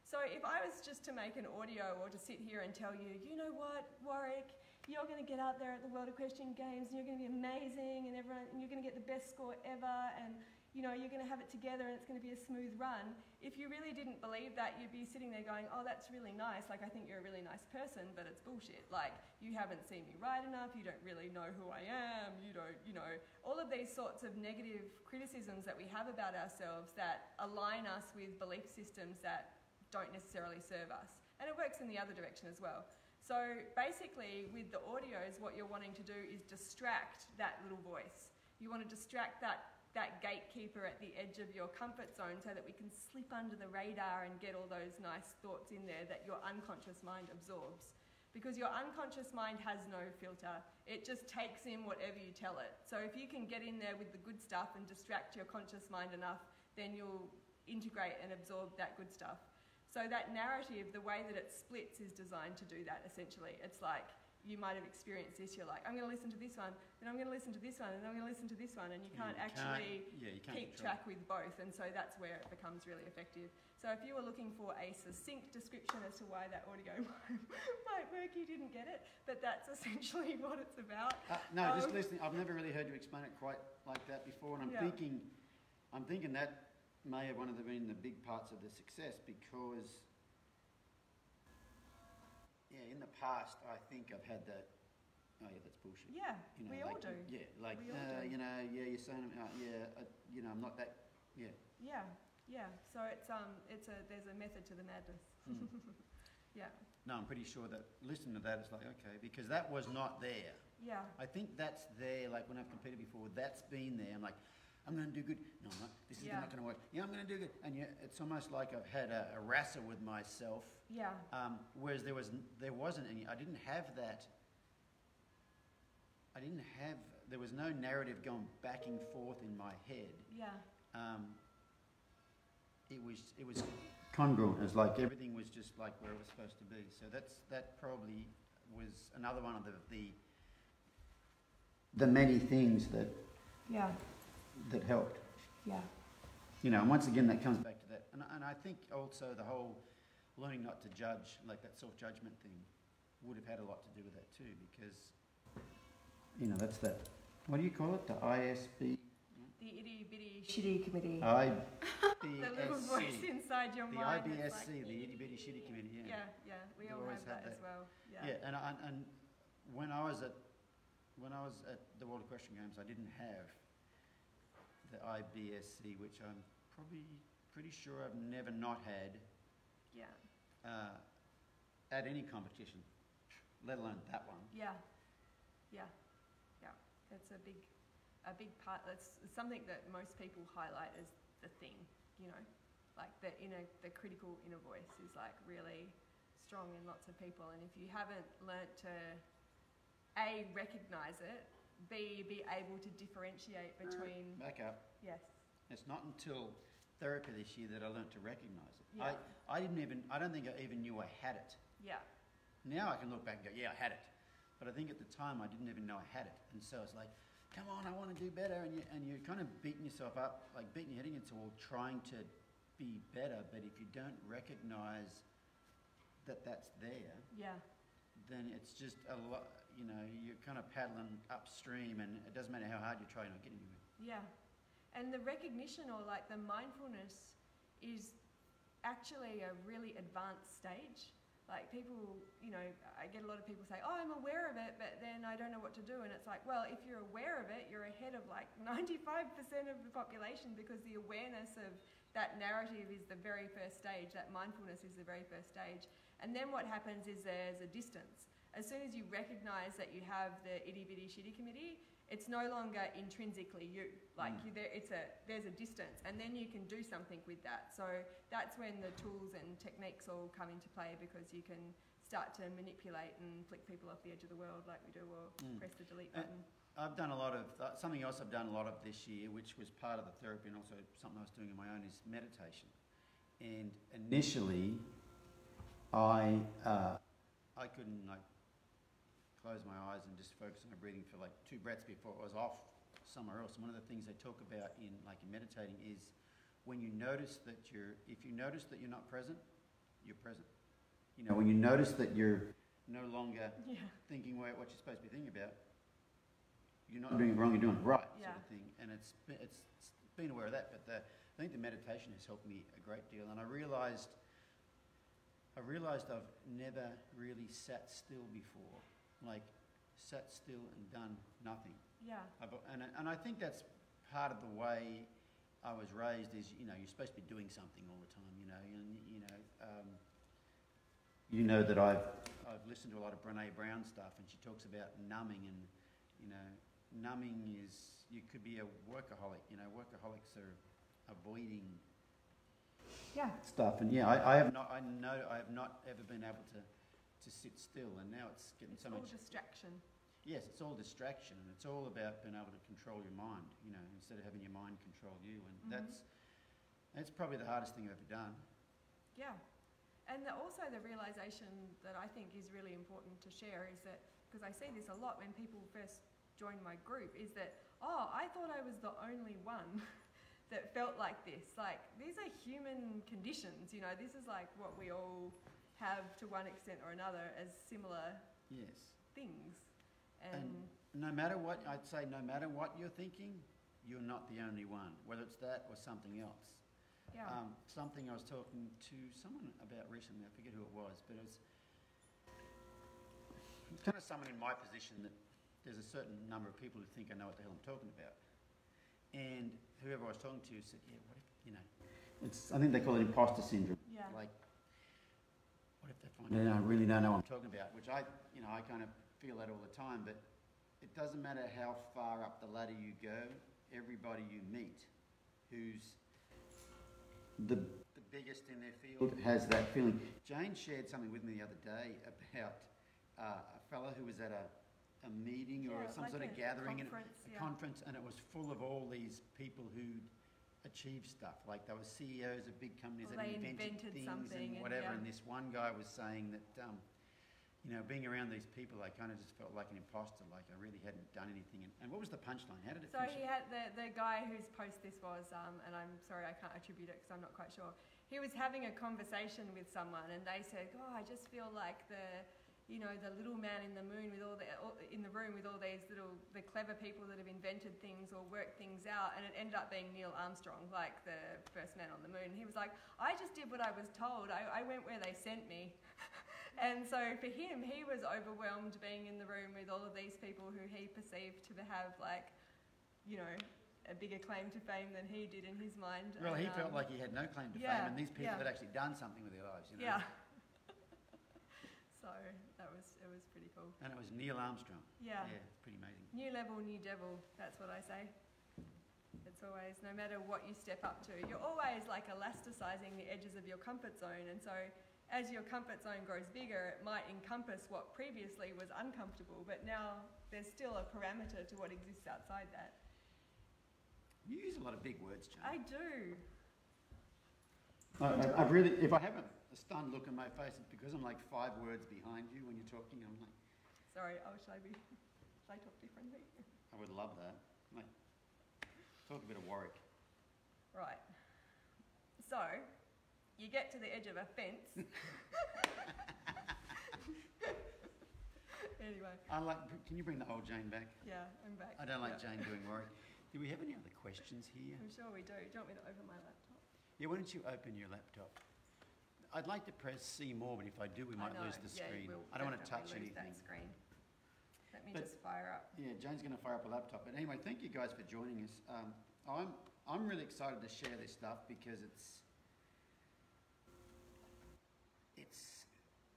So if I was just to make an audio or to sit here and tell you, you know what, Warwick, you're going to get out there at the World Equestrian Games and you're going to be amazing and everyone and you're going to get the best score ever and you know you're going to have it together and it's going to be a smooth run. If you really didn't believe that, you'd be sitting there going, "Oh, that's really nice. Like I think you're a really nice person, but it's bullshit. Like you haven't seen me ride enough. You don't really know who I am. You don't, you know, all of these sorts of negative criticisms that we have about ourselves that align us with belief systems that don't necessarily serve us. And it works in the other direction as well. So basically, with the audios, what you're wanting to do is distract that little voice. You want to distract that, that gatekeeper at the edge of your comfort zone so that we can slip under the radar and get all those nice thoughts in there that your unconscious mind absorbs. Because your unconscious mind has no filter, it just takes in whatever you tell it. So if you can get in there with the good stuff and distract your conscious mind enough, then you'll integrate and absorb that good stuff. So that narrative, the way that it splits, is designed to do that essentially. It's like you might have experienced this, you're like, I'm going to listen to this one, then I'm going to listen to this one, and I'm going to listen to this one, and you can't You actually yeah, you can't keep track with both, and so that's where it becomes really effective. So if you were looking for a succinct description as to why that audio *laughs* might work, you didn't get it, but that's *laughs* essentially what it's about. Uh, no, just Um, listening. I've never really heard you explain it quite like that before, and I'm Yeah. thinking, I'm thinking that may have one of the been the big parts of the success because, yeah, in the past I think I've had that. Oh yeah, that's bullshit. Yeah, You know, we like, all do. Yeah, like We all uh, do. you know, yeah, you're saying, uh, yeah, uh, you know, I'm not that. Yeah. Yeah, yeah. So it's um, it's a there's a method to the madness. Mm. *laughs* Yeah, No, I'm pretty sure that listening to that is like okay because that was not there. yeah, I think that's there. Like when I've competed before, that's been there. I'm like, I'm going to do good. No, I'm not. This is Yeah. not going to work. Yeah, I'm going to do good. And yeah, it's almost like I've had a, a wrestle with myself. yeah, Um, whereas there was there wasn't any. I didn't have that. I didn't have. There was no narrative going back and forth in my head. yeah, Um, it was it was congruent. It was like everything was just like where it was supposed to be. So that's that probably was another one of the the, the many things that yeah, that helped. yeah, You know, and once again that comes back to that. And, and I think also the whole learning not to judge, like that self-judgment thing, would have had a lot to do with that too, because you know that's that. What do you call it? The ISB, The itty bitty shitty committee. IBSC. *laughs* the little voice inside your The mind. that's IBSC, like, the Itty Bitty Shitty Committee, yeah. Yeah, yeah, we You all always have have that, as well. Yeah. Yeah, and, I- and when I was at, when I was at the World Equestrian Games, I didn't have the IBSC, which I'm probably pretty sure I've never not had yeah, uh, at any competition, let alone that one. yeah, yeah, yeah. That's a big, a big part. That's something that most people highlight as the thing. You know, like the inner, the critical inner voice is like really strong in lots of people. And if you haven't learnt to a recognize it, b be able to differentiate between Back up. yes, It's not until therapy this year that I learned to recognise it. yeah, I, I didn't even, I don't think I even knew I had it. yeah, Now I can look back and go, yeah, I had it. But I think at the time I didn't even know I had it. And so it's like, come on, I want to do better. And, you, and you're kind of beating yourself up, like beating your head against the wall, trying to be better. But if you don't recognize that that's there, yeah, then it's just a lot, you know, you're kind of paddling upstream and it doesn't matter how hard you try, you're not getting anywhere. yeah. And the recognition or like the mindfulness is actually a really advanced stage. Like people, you know, I get a lot of people say, "Oh, I'm aware of it, but then I don't know what to do." And it's like, well, if you're aware of it, you're ahead of like *laughs* 95% of the population because the awareness of that narrative is the very first stage. That mindfulness is the very first stage. And then what happens is there's a distance. As soon as you recognize that you have the itty bitty shitty committee, It's no longer intrinsically you. Like Mm. you, there, it's a there's a distance, and then you can do something with that. So that's when the tools and techniques all come into play because you can start to manipulate and flick people off the edge of the world like we do, or Mm. press the delete Uh, button. I've done a lot of, uh, something else I've done a lot of this year, which was part of the therapy and also something I was doing on my own, is meditation. And initially, I, uh, I couldn't like close my eyes and just focus on my breathing for like two breaths before I was off somewhere else. And one of the things they talk about in like in meditating is when you notice that you're, if you notice that you're not present, you're present. You know, when you notice that you're no longer Yeah. thinking what what you're supposed to be thinking about, you're not doing it wrong, you're doing it right, Yeah. sort of thing. And it's, it's it's been aware of that, but the, I think the meditation has helped me a great deal. And I realised, I realised I've never really sat still before, like sat still and done nothing. Yeah. I've, and, I- and I think that's part of the way I was raised is, you know, you're supposed to be doing something all the time, you know, and, you know, um, you know that I've, I've listened to a lot of Brene Brown stuff and she talks about numbing and, you know, numbing is, you could be a workaholic, you know, workaholics are avoiding Yeah. stuff. And yeah, I, I have not, I know, I have not ever been able to, to sit still and now it's getting It's so all much distraction. Yes, it's all distraction, and it's all about being able to control your mind, you know, instead of having your mind control you, and Mhm. that's, that's probably the hardest thing I've ever done. Yeah. And the, also the realization that I think is really important to share is that, because I see this a lot when people first join my group, is that, oh, I thought I was the only one *laughs* that felt like this. Like, these are human conditions, you know, this is like what we all have to one extent or another as similar Yes. things. And, And no matter what, I'd say no matter what you're thinking, you're not the only one, whether it's that or something else. yeah. Um, something I was talking to someone about recently, I forget who it was, but it was it's kind of someone in my position that there's a certain number of people who think I know what the hell I'm talking about. And whoever I was talking to said, yeah, what if, you know, it's, I think they call it imposter syndrome. yeah. Like, what if they find out I really don't know what I'm talking about? Which I, you know, I kind of feel that all the time, but it doesn't matter how far up the ladder you go, everybody you meet who's the, the biggest in their field has that feeling. Jane shared something with me the other day about uh, a fellow who was at a, a meeting or Yeah, some like sort of a gathering, and it- conference, a yeah. conference, and it was full of all these people who'd achieved stuff. Like they were CEOs of big companies Or that they invented, invented things something and and whatever. yeah. And this one guy was saying that, um, you know, being around these people, I kind of just felt like an imposter, like I really hadn't done anything. And, and what was the punchline? How did it So he had the, the guy whose post this was, um, and I'm sorry I can't attribute it because I'm not quite sure. He was having a conversation with someone, and they said, "Oh, I just feel like the, you know, the little man in the moon with all the all, in the room with all these little the clever people that have invented things or worked things out." And it ended up being Neil Armstrong, like the first man on the moon. He was like, "I just did what I was told. I, I went where they sent me." *laughs* And so for him, he was overwhelmed being in the room with all of these people who he perceived to have like, you know, a bigger claim to fame than he did in his mind. well, And, he felt um, like he had no claim to yeah, fame, and these people yeah. had actually done something with their lives, you know. yeah. so that was it was pretty cool. And it was Neil Armstrong. Yeah. Yeah, pretty amazing. New level, new devil. That's what I say. It's always, no matter what you step up to, you're always like elasticizing the edges of your comfort zone. And so, as your comfort zone grows bigger, it might encompass what previously was uncomfortable, but now there's still a parameter to what exists outside that. You use a lot of big words, Jane. I do. I, I, I've really, if I have a, a stunned look on my face, it's because I'm like five words behind you when you're talking. I'm like, Sorry, oh, should I be, should I talk differently? I would love that. Like, talk a bit of Warwick. Right. So, you get to the edge of a fence. *laughs* anyway, I like. Can you bring the old Jane back? yeah, I'm back. I don't like Yeah. Jane doing Warwick. *laughs* Do we have any other questions here? I'm sure we do. Do you want me to open my laptop? Yeah, why don't you open your laptop? I'd like to press see more, but if I do, we I might know, lose the yeah, screen. we'll I don't want to touch definitely lose anything. That screen. Let me But- just fire up. Yeah, Jane's going to fire up a laptop. But anyway, thank you guys for joining us. Um, I'm I'm really excited to share this stuff because it's it's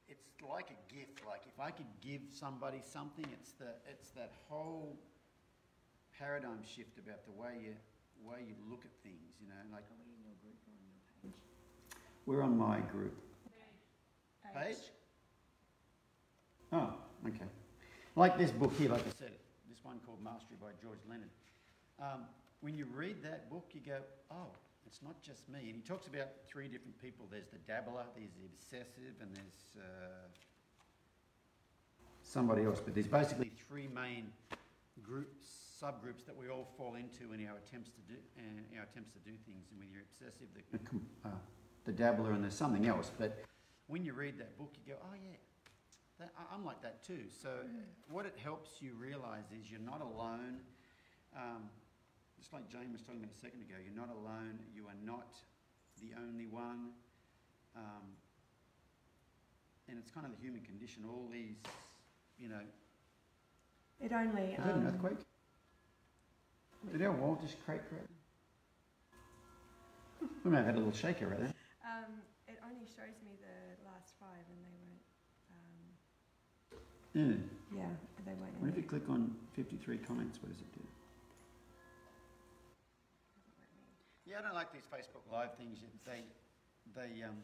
it's like a gift. Like if I could give somebody something, it's the it's that whole paradigm shift about the way you, way you look at things, you know, like, Are we in your group or on your page? We're on my group. Page? Oh, okay. Like this book here, like I said, this one called Mastery by George Leonard. Um, when you read that book, you go, oh, it's not just me. And he talks about three different people. There's the dabbler, there's the obsessive, and there's uh, somebody else. But there's basically three main groups, subgroups that we all fall into in our attempts to do, uh, our attempts to do things. And when you're obsessive, the, uh, the dabbler, and there's something else. But when you read that book, you go, oh yeah, that, I'm like that too. So what it helps you realise is you're not alone. Um, just like Jane was talking about a second ago, you're not alone. You are not the only one. Um, and it's kind of the human condition. All these, you know, It only. is that an um, earthquake? Did our wall just crack right? *laughs* We may have had a little shaker right there. Um, it only shows me the last five, and they weren't. Um, Yeah. yeah, they weren't. What if you click on 53 comments? What does it do? doesn't let me. Yeah, I don't like these Facebook Live things. They, they, um,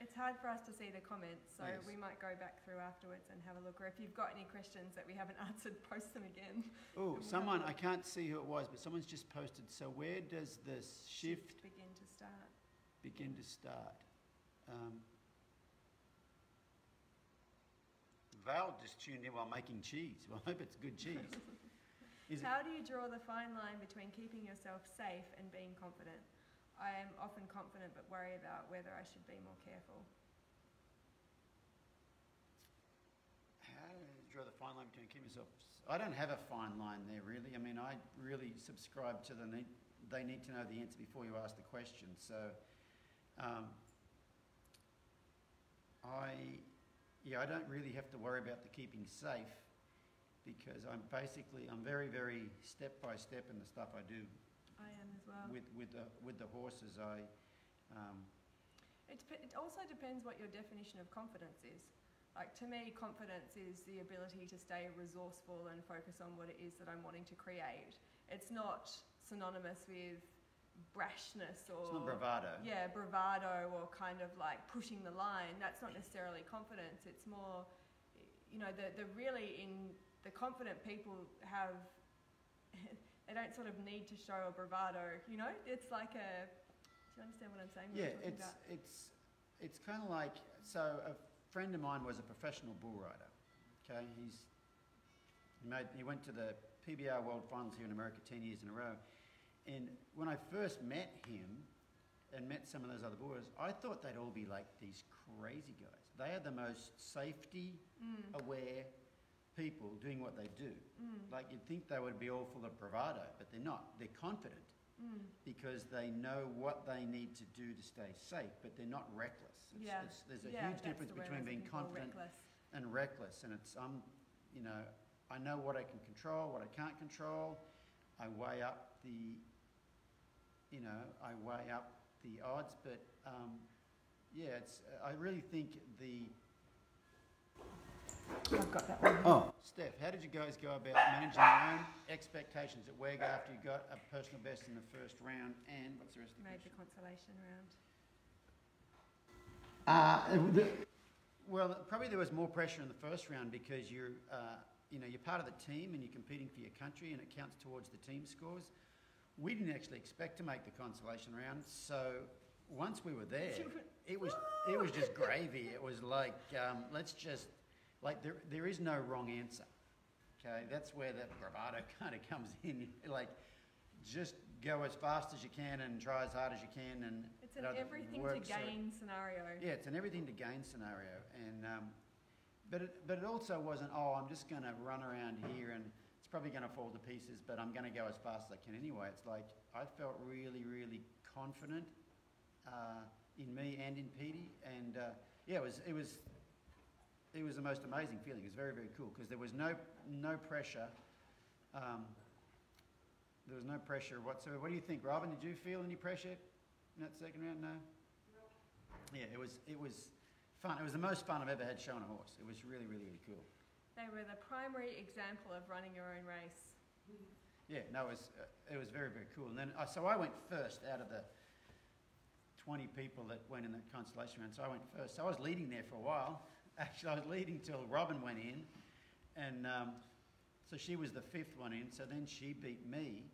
It's hard for us to see the comments, so Yes. we might go back through afterwards and have a look. Or if you've got any questions that we haven't *laughs* answered, post them again. oh, someone, I can't see who it was, but someone's just posted. So where does this shift begin to start. Begin to start? Um, Val just tuned in while making cheese. Well, I hope it's good cheese. *laughs* Is How do you draw the fine line between keeping yourself safe and being confident? I am often confident but worry about whether I should be more careful. how do you draw the fine line between keeping yourself? I don't have a fine line there, really. I mean, I really subscribe to the need, they need to know the answer before you ask the question. So, um, I, yeah, I don't really have to worry about the keeping safe because I'm basically, I'm very, very step by step in the stuff I do I am as well. with, with the, with the horses. I, um, It, it also depends what your definition of confidence is. Like to me, confidence is the ability to stay resourceful and focus on what it is that I'm wanting to create. It's not synonymous with brashness or it's not bravado. yeah, bravado or kind of like pushing the line. That's not necessarily confidence. It's more, you know, the, the really in the confident people have, *laughs* they don't sort of need to show a bravado, you know? It's like a, do you understand what I'm saying? what Yeah, it's, about? it's, it's kind of like, so a friend of mine was a professional bull rider, okay? He's, he made, he went to the PBR World Finals here in America 10 years in a row. And when I first met him and met some of those other boys, I thought they'd all be like these crazy guys. They are the most safety Mm, aware people doing what they do. mm, Like you'd think they would be all full of bravado, but they're not. They're confident mm. because they know what they need to do to stay safe, but they're not reckless. It's, Yeah. it's, there's a yeah, huge difference the word I between being confident reckless. and reckless, and it's um, you know, I know what I can control, what I can't control. I weigh up the, you know, I weigh up the odds, but um, yeah, it's. I really think the. I've got that one. Oh, Steph, how did you guys go about managing your own expectations at WEG after you got a personal best in the first round, and what's the rest of the Made question? the consolation round. Uh, the, well, probably there was more pressure in the first round because you're, uh, you know, you're part of the team and you're competing for your country and it counts towards the team scores. We didn't actually expect to make the consolation round, so once we were there, it was it was just gravy. It was like um, let's just like there there is no wrong answer. Okay, that's where that bravado *laughs* kind of comes in. Like just go as fast as you can and try as hard as you can and It's it an either everything to gain scenario. yeah, it's an everything to gain scenario, and um, but it, but it also wasn't. Oh, I'm just going to run around here, and it's probably going to fall to pieces, but I'm going to go as fast as I can anyway. It's like I felt really, really confident uh, in me and in Petey, and uh, yeah, it was it was it was the most amazing feeling. It was very, very cool because there was no no pressure. Um, there was no pressure whatsoever. What do you think, Robin? Did you feel any pressure in that second round? No. Yeah, it was it was fun. It was the most fun I've ever had showing a horse. It was really, really, really cool. They were the primary example of running your own race. yeah, no, it was, uh, it was very, very cool. And then, uh, so I went first out of the 20 people that went in the consolation round. So I went first. So I was leading there for a while. *laughs* Actually, I was leading till Robin went in. And um, so she was the fifth one in. So then she beat me.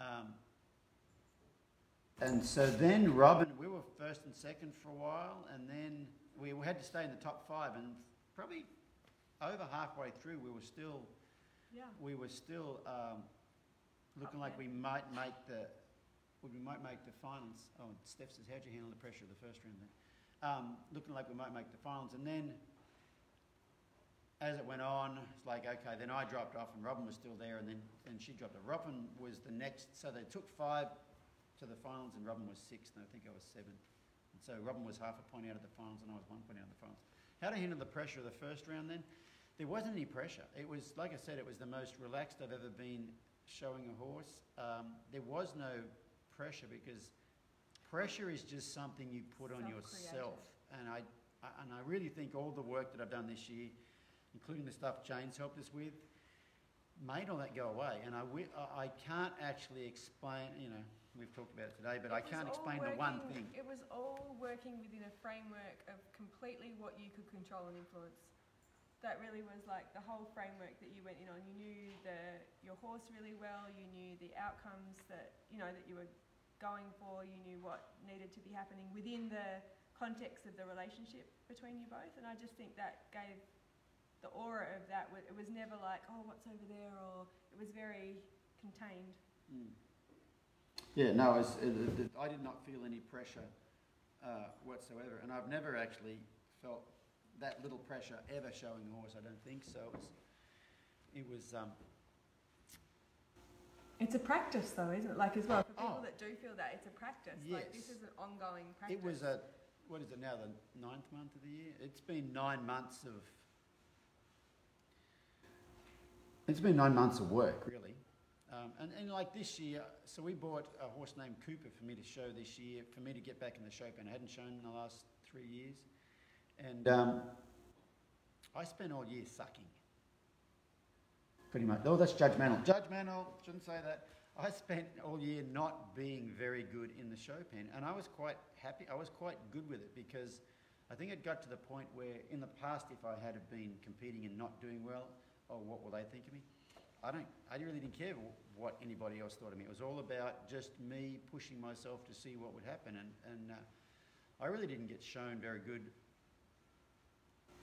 Um, and so then Robin, we were first and second for a while. And then we had to stay in the top five. And probably over halfway through, we were still, Yeah. we were still um, looking like we might make the, we might make the finals. Oh, and Steph says, how'd you handle the pressure of the first round then? Um, looking like we might make the finals. And then as it went on, it's like, okay, then I dropped off and Robin was still there and then, then she dropped off. Robin was the next, so they took five to the finals and Robin was sixth and I think I was seventh. And so Robin was half a point out of the finals and I was one point out of the finals. How to handle the pressure of the first round then? There wasn't any pressure. It was, like I said, it was the most relaxed I've ever been showing a horse. Um, there was no pressure because pressure is just something you put on yourself. And I, I, and I really think all the work that I've done this year, including the stuff Jane's helped us with, made all that go away. And I, I I can't actually explain, you know, we've talked about it today, but I It was can't explain the one thing. It was all working within a framework of completely what you could control and influence. That really was like the whole framework that you went in on. You knew the your horse really well. You knew the outcomes that you know that you were going for. You knew what needed to be happening within the context of the relationship between you both. And I just think that gave the aura of that. It was never like, oh, what's over there, or it was very contained. Mm. Yeah, no, it was, it, it, I did not feel any pressure uh, whatsoever, and I've never actually felt that little pressure ever showing a horse. I don't think so. It was, it was um, It's a practice, though, isn't it? Like as well for people Oh. that do feel that it's a practice. Like this is an ongoing practice. it was a what is it now? The ninth month of the year. It's been nine months of. It's been nine months of work, really. Um, and, and like this year, so we bought a horse named Cooper for me to show this year, for me to get back in the show pen. I hadn't shown in the last three years. And um, I spent all year sucking. Pretty much. Oh, that's judgmental. Judgmental, shouldn't say that. I spent all year not being very good in the show pen, and I was quite happy. I was quite good with it because I think it got to the point where, in the past, if I had been competing and not doing well, oh, what will they think of me? I don't. I really didn't care what anybody else thought of me. It was all about just me pushing myself to see what would happen, and and uh, I really didn't get shown very good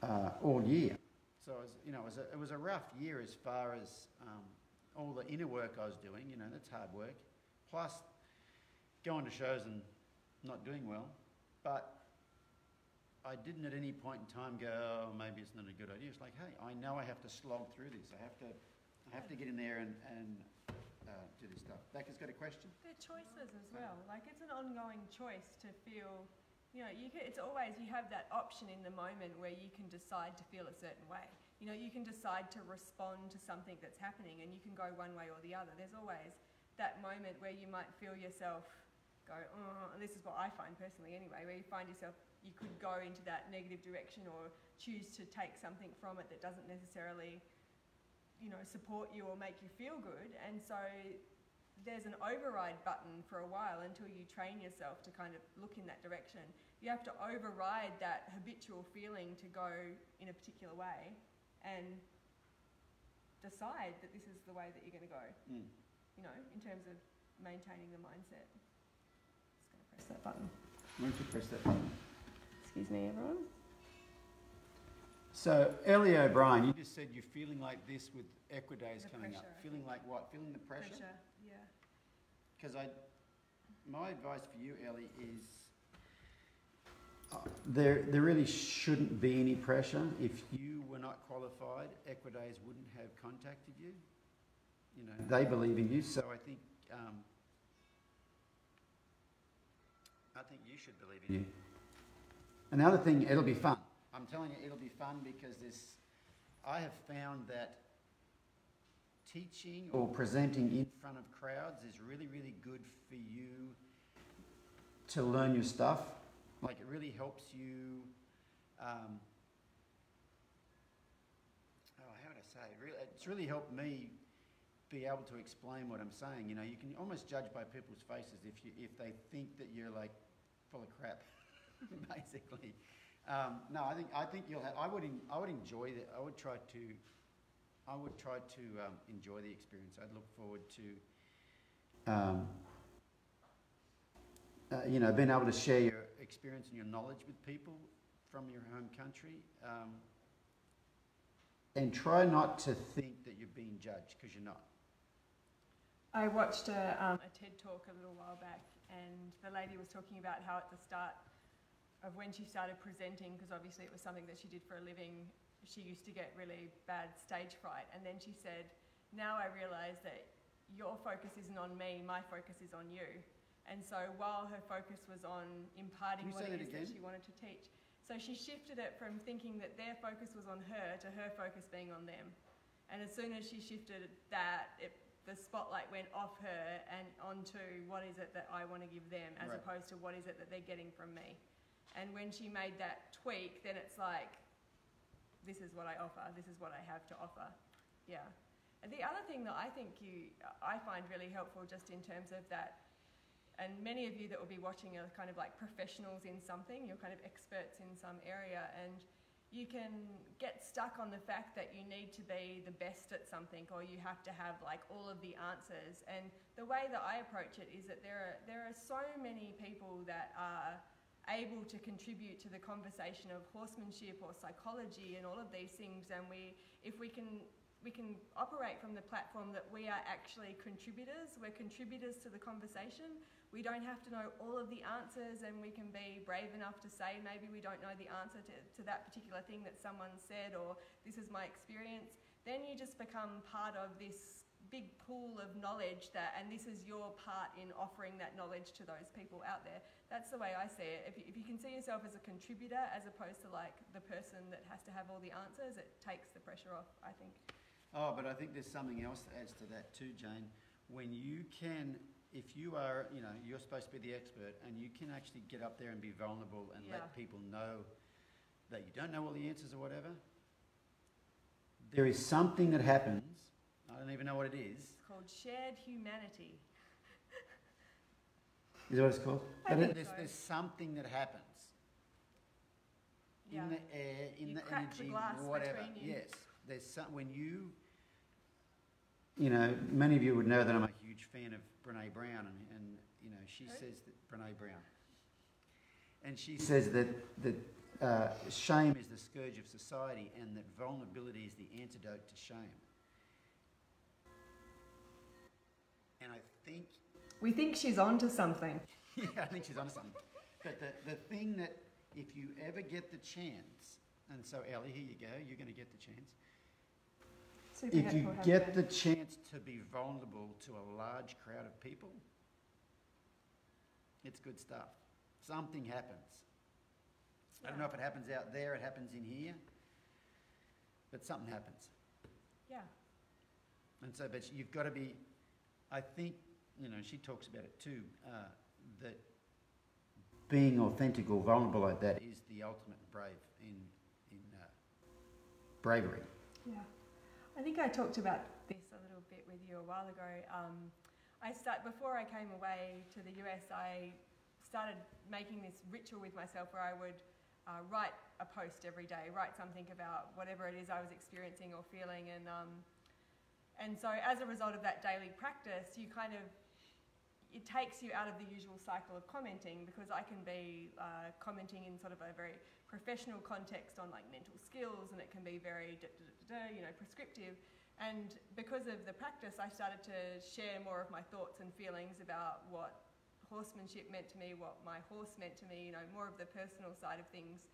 uh, all year. So it was, you know, it was a, it was a rough year as far as um, all the inner work I was doing. You know, that's hard work. Plus, going to shows and not doing well. But I didn't at any point in time go, oh, maybe it's not a good idea. It's like, hey, I know I have to slog through this. I have to, I have to get in there and, and uh, do this stuff. Becca's got a question. They're choices as well. Like it's an ongoing choice to feel. You know, you can, it's always you have that option in the moment where you can decide to feel a certain way. You know, you can decide to respond to something that's happening, and you can go one way or the other. There's always that moment where you might feel yourself go, oh, and this is what I find personally anyway, where you find yourself you could go into that negative direction or choose to take something from it that doesn't necessarily, you know, support you or make you feel good. And so there's an override button for a while until you train yourself to kind of look in that direction. You have to override that habitual feeling to go in a particular way and decide that this is the way that you're going to go, Mm. you know, in terms of maintaining the mindset. Just going to press that button. Why don't you press that button? Excuse me, everyone. So, Ellie O'Brien, you just said you're feeling like this with Equidays The coming up. pressure, I Feeling like what? Feeling the pressure? Pressure, yeah. Because I, my advice for you, Ellie, is uh, there, there really shouldn't be any pressure. If you were not qualified, Equidays wouldn't have contacted you. You know, they believe in you, so I think, um, I think you should believe in you. Another thing, it'll be fun. I'm telling you, it'll be fun because this, I have found that teaching or presenting in front of crowds is really, really good for you to learn your stuff. Like it really helps you. Um, oh, how would I say? It's really helped me be able to explain what I'm saying. You know, you can almost judge by people's faces if you if they think that you're like full of crap, *laughs* basically. Um, no, I think I think you'll. Have, I would I would enjoy that. I would try to. I would try to um, enjoy the experience. I'd look forward to. Um, uh, you know, being able to share your experience and your knowledge with people from your home country. Um, and try not to think that you're being judged because you're not. I watched a, um, a TED talk a little while back, and the lady was talking about how at the start of when she started presenting, because obviously it was something that she did for a living, she used to get really bad stage fright. And then she said, Now I realise that your focus isn't on me, my focus is on you. And so while her focus was on imparting what it is is that she wanted to teach, so she shifted it from thinking that their focus was on her to her focus being on them. And as soon as she shifted that, it, the spotlight went off her and onto what is it that I want to give them as Right. opposed to what is it that they're getting from me. And when she made that tweak, then it's like, this is what I offer, this is what I have to offer. Yeah. And the other thing that I think you, I find really helpful just in terms of that, and many of you that will be watching are kind of like professionals in something, you're kind of experts in some area, and you can get stuck on the fact that you need to be the best at something or you have to have like all of the answers. And the way that I approach it is that there are, there are so many people that are able to contribute to the conversation of horsemanship or psychology and all of these things and we if we can we can operate from the platform that we are actually contributors we're contributors to the conversation. We don't have to know all of the answers and we can be brave enough to say maybe we don't know the answer to, to that particular thing that someone said or this is my experience. Then you just become part of this big pool of knowledge that and this is your part in offering that knowledge to those people out there that's the way I see it. If you, if you can see yourself as a contributor as opposed to like the person that has to have all the answers, it takes the pressure off, I think. Oh, but I think there's something else that adds to that too, Jane. When you can, if you are, you know, you're supposed to be the expert and you can actually get up there and be vulnerable and Yeah. let people know that you don't know all the answers or whatever, there is something that happens. I don't even know what it is. It's called shared humanity. Is that what it's called? I But think there's, so. there's something that happens Yeah. in the air, in You the crack the energy, glass whatever. you. Yes, there's some when you. You know, many of you would know that I'm a huge fan of Brene Brown, and, and you know, she Who? says that Brene Brown, and she says that that uh, shame is the scourge of society, and that vulnerability is the antidote to shame. Think We think she's onto something. *laughs* yeah, I think she's onto something. But the, the thing that, if you ever get the chance, and so Ellie, here you go, you're going to get the chance. Super If you get the chance to be vulnerable to a large crowd of people, it's good stuff. Something happens. I don't know if it happens out there, it happens in here, but something happens. Yeah. And so, but you've got to be, I think, you know, she talks about it too, uh, that being authentic or vulnerable like that is the ultimate brave in, in uh, bravery. Yeah. I think I talked about this a little bit with you a while ago. Um, I start before I came away to the US. I started making this ritual with myself where I would uh, write a post every day, write something about whatever it is I was experiencing or feeling, and um, and so as a result of that daily practice, you kind of it takes you out of the usual cycle of commenting because I can be uh, commenting in sort of a very professional context on like mental skills and it can be very da, da, da, you know prescriptive. And because of the practice I started to share more of my thoughts and feelings about what horsemanship meant to me what my horse meant to me you know more of the personal side of things.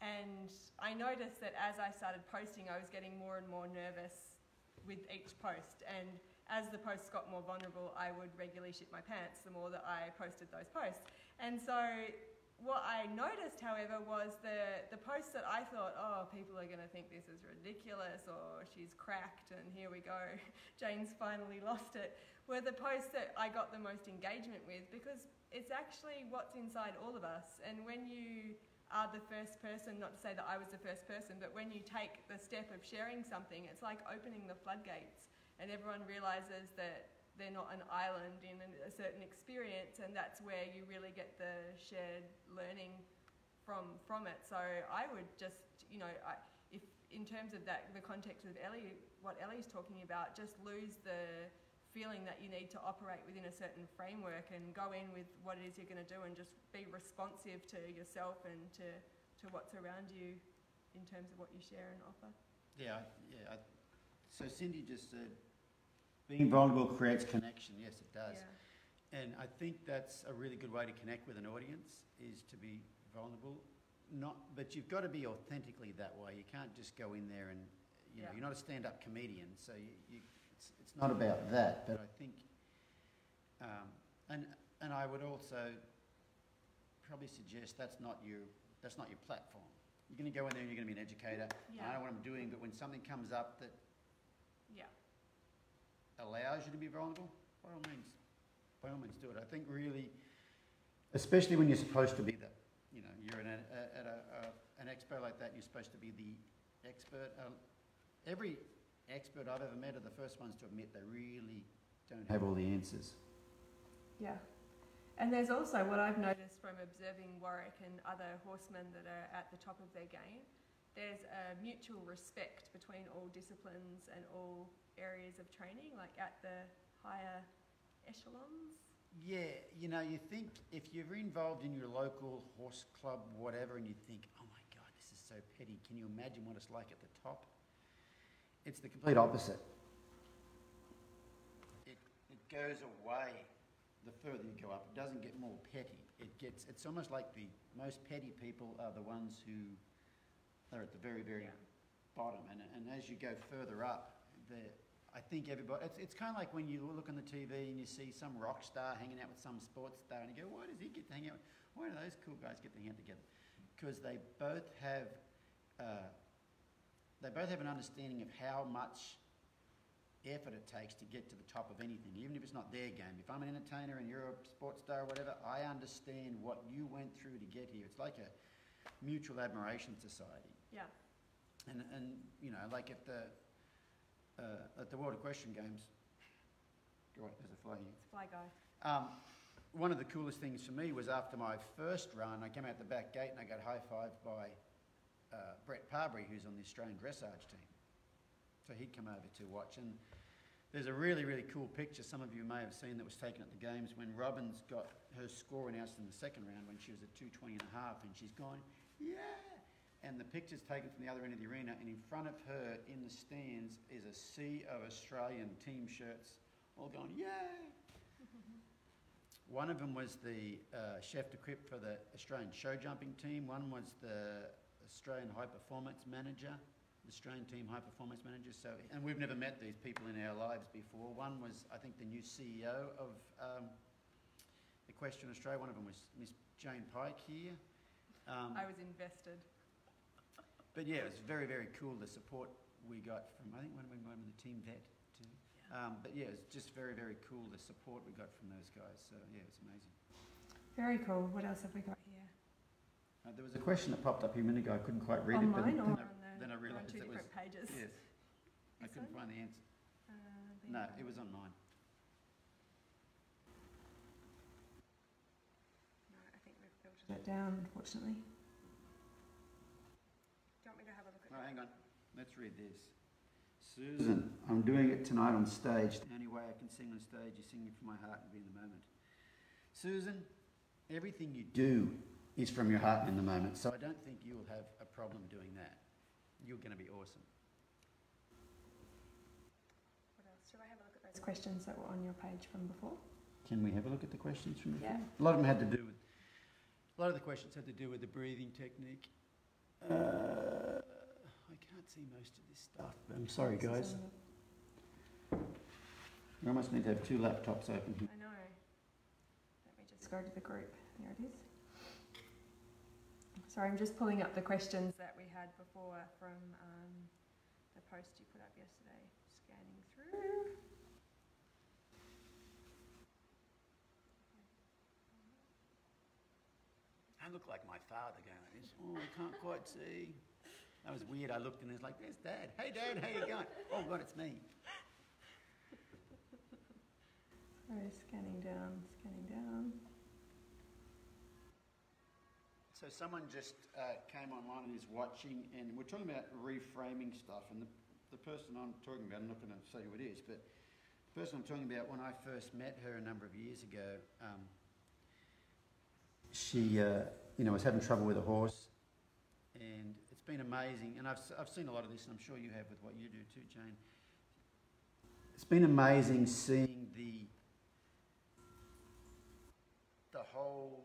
And I noticed that as I started posting I was getting more and more nervous with each post. And as the posts got more vulnerable, I would regularly shit my pants the more that I posted those posts. And so what I noticed, however, was the, the posts that I thought, oh, people are going to think this is ridiculous or she's cracked and here we go, *laughs* Jane's finally lost it, were the posts that I got the most engagement with because it's actually what's inside all of us. And when you are the first person, not to say that I was the first person, but when you take the step of sharing something, it's like opening the floodgates and everyone realizes that they're not an island in a certain experience, and that's where you really get the shared learning from from it. So I would just, you know, I, if in terms of that, the context of Ellie, what Ellie's talking about, just lose the feeling that you need to operate within a certain framework and go in with what it is you're going to do and just be responsive to yourself and to, to what's around you in terms of what you share and offer. Yeah, yeah. So Cindy just said, being vulnerable creates connection. Yes, it does. Yeah. And I think that's a really good way to connect with an audience is to be vulnerable. Not, but you've got to be authentically that way. You can't just go in there and, you know, Yeah. you're not a stand-up comedian, so you, you, it's, it's not about that. But I think, um, and and I would also probably suggest that's not your that's not your platform. You're going to go in there and you're going to be an educator. Yeah. I know what I'm doing, but when something comes up that. Allows you to be vulnerable, by all means, by all means do it. I think really, especially when you're supposed to be the, you know, you're in a, a- at a, a, an expo like that, you're supposed to be the expert. Um, every expert I've ever met are the first ones to admit they really don't have all the answers. Yeah. And there's also what I've noticed from observing Warwick and other horsemen that are at the top of their game. There's a mutual respect between all disciplines and all areas of training, like at the higher echelons. Yeah, you know, you think if you're involved in your local horse club, whatever, and you think, oh my God, this is so petty, can you imagine what it's like at the top? It's the complete opposite. It, it goes away the further you go up. It doesn't get more petty. It gets, it's almost like the most petty people are the ones who are at the very, very Yeah. bottom. And, and as you go further up, the, I think everybody, it's, it's kind of like when you look on the TV and you see some rock star hanging out with some sports star and you go, why does he get to hang out? Why do those cool guys get to hang out together? Because they both have, uh, they both have an understanding of how much effort it takes to get to the top of anything, even if it's not their game. If I'm an entertainer and you're a sports star or whatever, I understand what you went through to get here. It's like a mutual admiration society. Yeah. And, and you know, like if the, uh, at the World Equestrian Games, go on, there's a fly here. It's Fly Guy. Um, one of the coolest things for me was after my first run, I came out the back gate and I got high-fived by uh, Brett Parbery, who's on the Australian dressage team. So he'd come over to watch. And there's a really, really cool picture some of you may have seen that was taken at the games when Robin's got her score announced in the second round when she was at 220 and a half and she's gone, yeah! And the picture's taken from the other end of the arena and in front of her in the stands is a sea of Australian team shirts all going, yay! *laughs* One of them was the uh, chef d'equipe for the Australian show jumping team. One was the Australian high performance manager, the Australian team high performance manager. So, and we've never met these people in our lives before. One was, I think, the new CEO of um, Equestrian Australia. One of them was Miss Jane Pike here. Um, I was invested. But yeah, it was very, very cool the support we got from, I think one of them went with the team vet too. Um, but yeah, it's just very, very cool the support we got from those guys. So yeah, it's amazing. Very cool. What else have we got here? Uh, there was a question that popped up here a minute ago. I couldn't quite read on it, but then, or I, on the? then I we're on realised two it was different pages. *laughs* yes. I This couldn't one? find the answer. Uh, No, it was on mine. No, I think we've filtered it down, unfortunately. Do you want me to have a look at Oh, hang on. Let's read this. Susan, I'm doing it tonight on stage. The only way I can sing on stage is singing from my heart and be in the moment. Susan, everything you do is from your heart and in the moment, so I don't think you'll have a problem doing that. You're going to be awesome. What else? Should I have a look at those questions that were on your page from before? Can we have a look at the questions from before? Yeah. A lot of them had to do with, a lot of the questions had to do with the breathing technique. Uh, I can't see most of this stuff. but I'm sorry, guys. on We almost need to have two laptops open here. I know. Let me just go to the group. There it is. Sorry, I'm just pulling up the questions that we had before from um, the post you put up yesterday. Scanning through. I look like my father going like this. Oh, I can't quite see. That was weird. I looked and it's like, there's Dad. Hey, Dad, how you going? *laughs* Oh, God, it's me. Sorry, scanning down, scanning down. So someone just uh, came online and is watching, and we're talking about reframing stuff. And the, the person I'm talking about, I'm not going to say who it is, but the person I'm talking about, when I first met her a number of years ago, um, she, uh, you know, was having trouble with a horse, and it's been amazing. And I've, I've seen a lot of this, and I'm sure you have with what you do too, Jane. It's been amazing seeing the the whole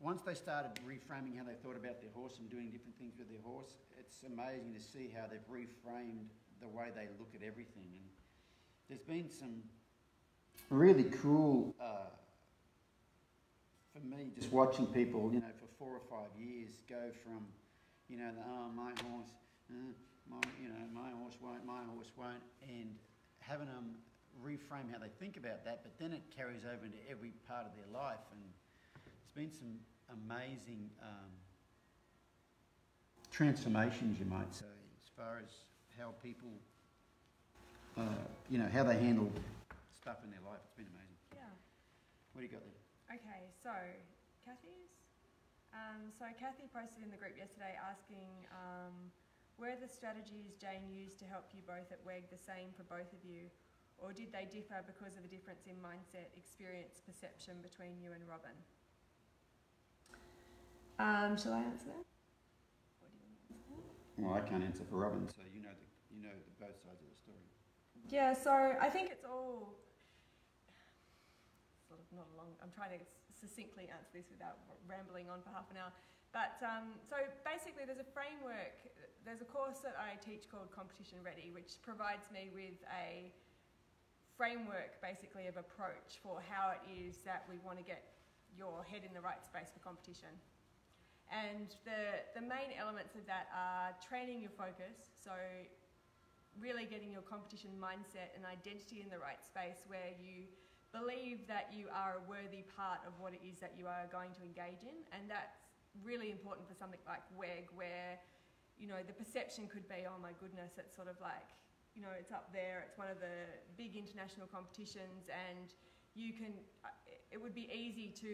once they started reframing how they thought about their horse and doing different things with their horse, it's amazing to see how they've reframed the way they look at everything. And there's been some really cool, uh, for me, just watching people, you know, for four or five years go from, you know, the, oh, my horse, uh, my, you know, my horse won't, my horse won't, and having them reframe how they think about that, but then it carries over into every part of their life. And there's been some amazing um, transformations, you might say, as far as how people, uh, you know, how they handle stuff in their life. It's been amazing. Yeah. What do you got there? Okay, so Kathy's. Um, so Kathy posted in the group yesterday asking, um, were the strategies Jane used to help you both at WEG the same for both of you, or did they differ because of a difference in mindset, experience, perception between you and Robin? Um, shall I answer that? Or do you want to answer that? Well, I can't answer for Robin, so you know the, you know the both sides of the story. Yeah, so I think it's all sort of not a long. I'm trying to succinctly answer this without rambling on for half an hour. But um, so basically, there's a framework. There's a course that I teach called Competition Ready, which provides me with a framework, basically, of approach for how it is that we want to get your head in the right space for competition. And the, the main elements of that are training your focus, so really getting your competition mindset and identity in the right space where you believe that you are a worthy part of what it is that you are going to engage in. And that's really important for something like WEG, where, you know, the perception could be, oh my goodness, it's sort of like, you know, it's up there, it's one of the big international competitions, and you can, uh, it would be easy to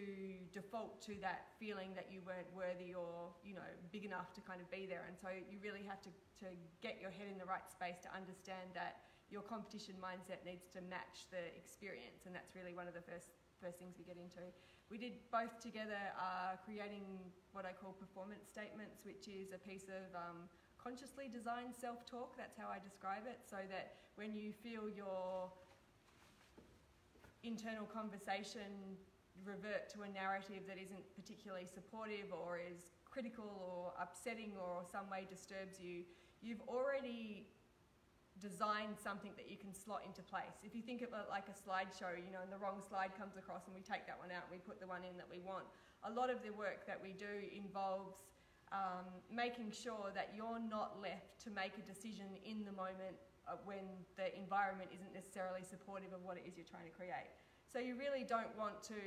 default to that feeling that you weren't worthy or, you know, big enough to kind of be there. And so you really have to, to get your head in the right space to understand that your competition mindset needs to match the experience. And that's really one of the first, first things we get into. We did both together uh, creating what I call performance statements, which is a piece of um, consciously designed self-talk. That's how I describe it. So that when you feel your internal conversation revert to a narrative that isn't particularly supportive or is critical or upsetting or some way disturbs you, you've already designed something that you can slot into place. If you think of it like a slideshow, you know, and the wrong slide comes across and we take that one out and we put the one in that we want, a lot of the work that we do involves um, making sure that you're not left to make a decision in the moment uh, when the environment isn't necessarily supportive of what it is you're trying to create. So you really don't want to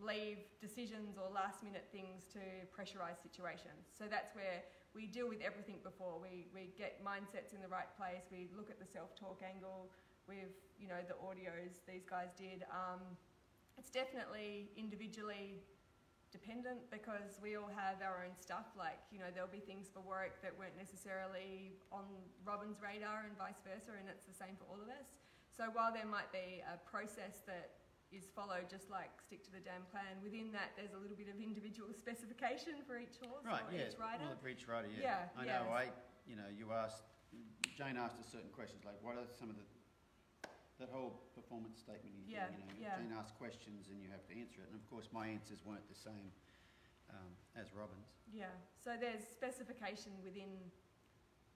leave decisions or last minute things to pressurized situations. So that's where we deal with everything before. We, we get mindsets in the right place. We look at the self-talk angle with, you know, the audios these guys did. Um, it's definitely individually dependent because we all have our own stuff. Like, you know, there'll be things for Warwick that weren't necessarily on Robin's radar and vice versa, and it's the same for all of us. So while there might be a process that is followed just like stick to the damn plan, within that there's a little bit of individual *laughs* specification for each horse Right, or yeah. each rider. Well, for each rider, yeah. Yeah, I know. I, you know, you asked, Jane asked us certain questions, like what are some of the, that whole performance statement you Yeah, you know, yeah. Jane asked questions and you have to answer it. And of course, my answers weren't the same um, as Robin's. Yeah, so there's specification within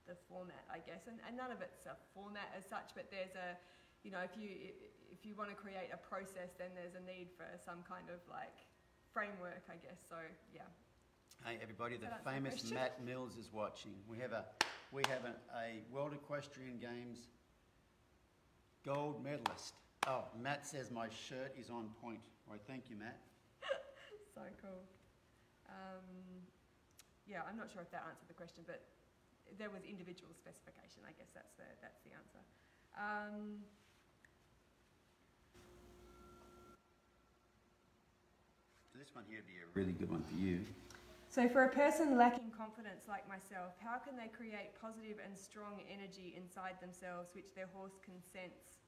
the format, I guess, and, and none of it's a format as such, but there's a, you know, if you if you want to create a process, then there's a need for some kind of like framework, I guess. So yeah, Hey, everybody, the answer the famous? Matt Mills is watching. We have a, we have a, a World Equestrian Games gold medalist. Oh, Matt says my shirt is on point. Right, thank you, Matt. *laughs* so cool. Um, yeah, I'm not sure if that answered the question, but there was individual specification. I guess that's the that's the answer. Um, This one here would be a really good one for you. So, for a person lacking confidence like myself, how can they create positive and strong energy inside themselves which their horse can sense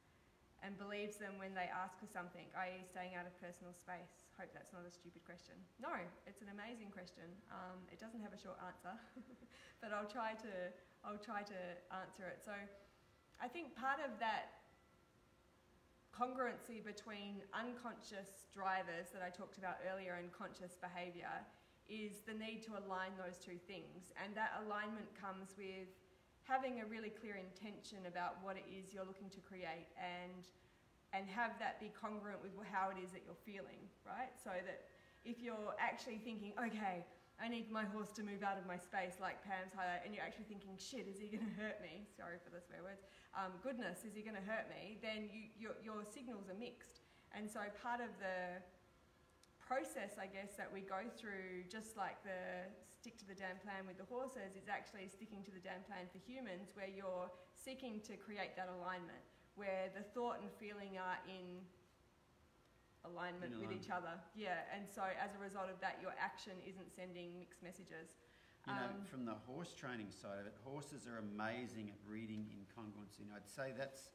and believes them when they ask for something, i.e., staying out of personal space? Hope that's not a stupid question. No, it's an amazing question. Um, it doesn't have a short answer, *laughs* but I'll try to I'll try to answer it. So, I think part of that congruency between unconscious drivers that I talked about earlier and conscious behaviour is the need to align those two things. And that alignment comes with having a really clear intention about what it is you're looking to create and and have that be congruent with how it is that you're feeling, right? So that if you're actually thinking, okay, I need my horse to move out of my space, like Pam's highlight, and you're actually thinking, shit, is he going to hurt me? Sorry for the swear words. Um, goodness, is he going to hurt me? Then you, your, your signals are mixed. And so part of the process, I guess, that we go through, just like the stick to the damn plan with the horses, is actually sticking to the damn plan for humans, where you're seeking to create that alignment, where the thought and feeling are in alignment with each other. Yeah, and so as a result of that, your action isn't sending mixed messages. You know, Um, from the horse training side of it, horses are amazing at reading incongruency. And I'd say that's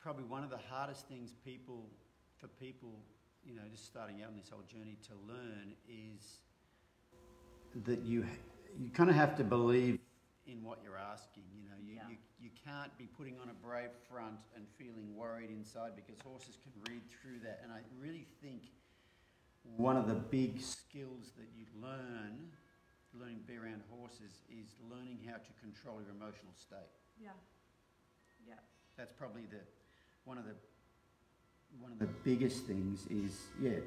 probably one of the hardest things people, for people, you know, just starting out on this whole journey to learn is that you, you kind of have to believe in what you're asking. You know, you, Yeah. you, you can't be putting on a brave front and feeling worried inside because horses can read through that. And I really think one of the big skills that you learn learning to be around horses is learning how to control your emotional state. yeah, yeah, That's probably the one of the one of the biggest things is yeah,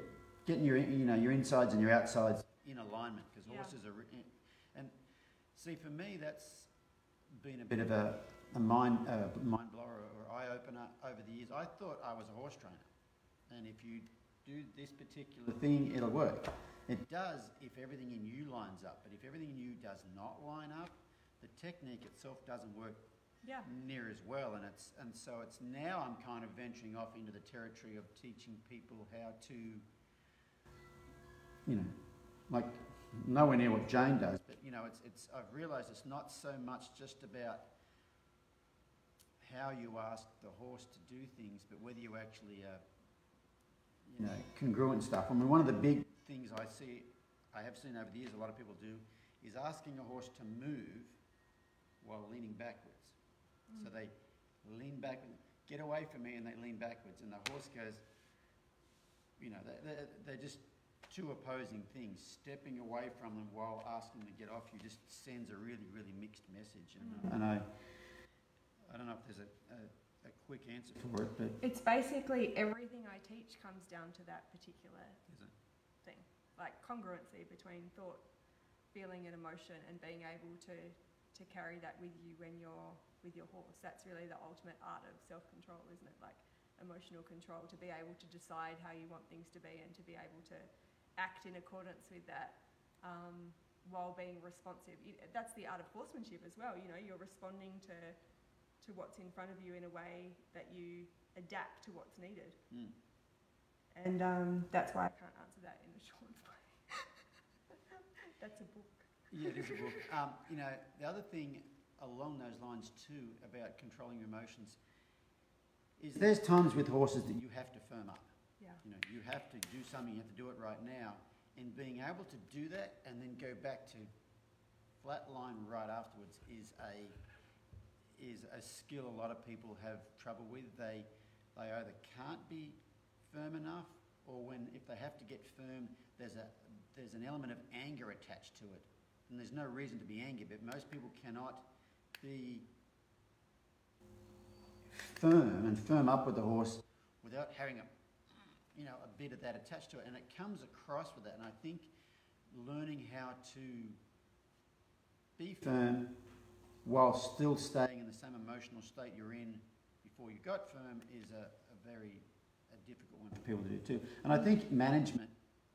getting your you know your insides and your outsides in alignment because Yeah. horses are re- and see for me that's been a bit of a, a mind uh, mind blower or eye opener over the years. I thought I was a horse trainer, and if you do this particular thing, it'll work. It does if everything in you lines up, but if everything in you does not line up, the technique itself doesn't work yeah, near as well. And it's and so it's now I'm kind of venturing off into the territory of teaching people how to, you know, like nowhere near what Jane does, but you know, it's it's I've realised it's not so much just about how you ask the horse to do things, but whether you actually are, you know, congruent stuff. I mean, one of the big things I see, I have seen over the years, a lot of people do, is asking a horse to move while leaning backwards. So they lean back, get away from me, and they lean backwards, and the horse goes, you know, they- they're, they're just two opposing things. Stepping away from them while asking them to get off you just sends a really, really mixed message. And, Mm. and I, I don't know if there's a, a, a quick answer for it, but It's basically everything I teach comes down to that particular is it? thing, like congruency between thought, feeling, and emotion, and being able to to carry that with you when you're with your horse. That's really the ultimate art of self-control, isn't it? Like emotional control, to be able to decide how you want things to be, and to be able to act in accordance with that. Um, while being responsive, It- that's the art of horsemanship as well. You know, you're responding to to what's in front of you in a way that you adapt to what's needed. Mm. And um, that's why I can't answer that in a short way. *laughs* that's a book. Yeah, it is a book. Um, you know, the other thing along those lines too about controlling your emotions is there's times with horses that you have to firm up. Yeah. You know, you have to do something, you have to do it right now. And being able to do that and then go back to flat line right afterwards is a is a skill a lot of people have trouble with. They they either can't be firm enough or when if they have to get firm there's a there's an element of anger attached to it. And there's no reason to be angry, but most people cannot be firm and firm up with the horse without having a you know a bit of that attached to it and it comes across with that and I think learning how to be firm while still staying in the same emotional state you're in before you got firm is a, a very a difficult one for people to do too and I think management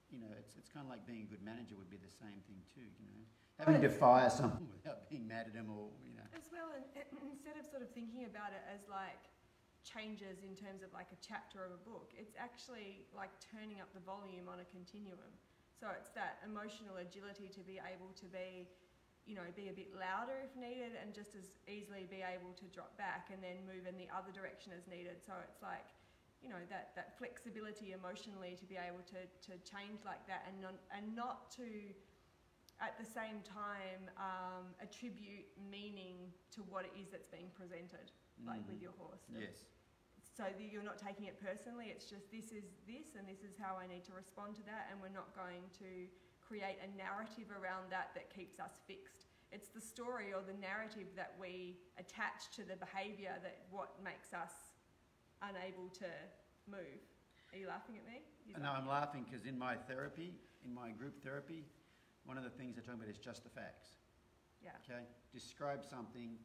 you know it's, it's kind of like being a good manager would be the same thing too you know having to fire someone without being mad at them or you know As well, and instead of sort of thinking about it as like changes in terms of like a chapter of a book. It's actually like turning up the volume on a continuum. So it's that emotional agility to be able to be, you know, be a bit louder if needed and just as easily be able to drop back and then move in the other direction as needed. So it's like, you know, that, that flexibility emotionally to be able to, to change like that and not, and not to at the same time um, attribute meaning to what it is that's being presented, like with Mhm. your horse. Yes. So that you're not taking it personally, it's just this is this and this is how I need to respond to that, and we're not going to create a narrative around that that keeps us fixed. It's the story or the narrative that we attach to the behaviour that what makes us unable to move. Are you laughing at me? You're No, I'm laughing because in my therapy, in my group therapy, one of the things they're talking about is just the facts. Yeah. Okay, describe something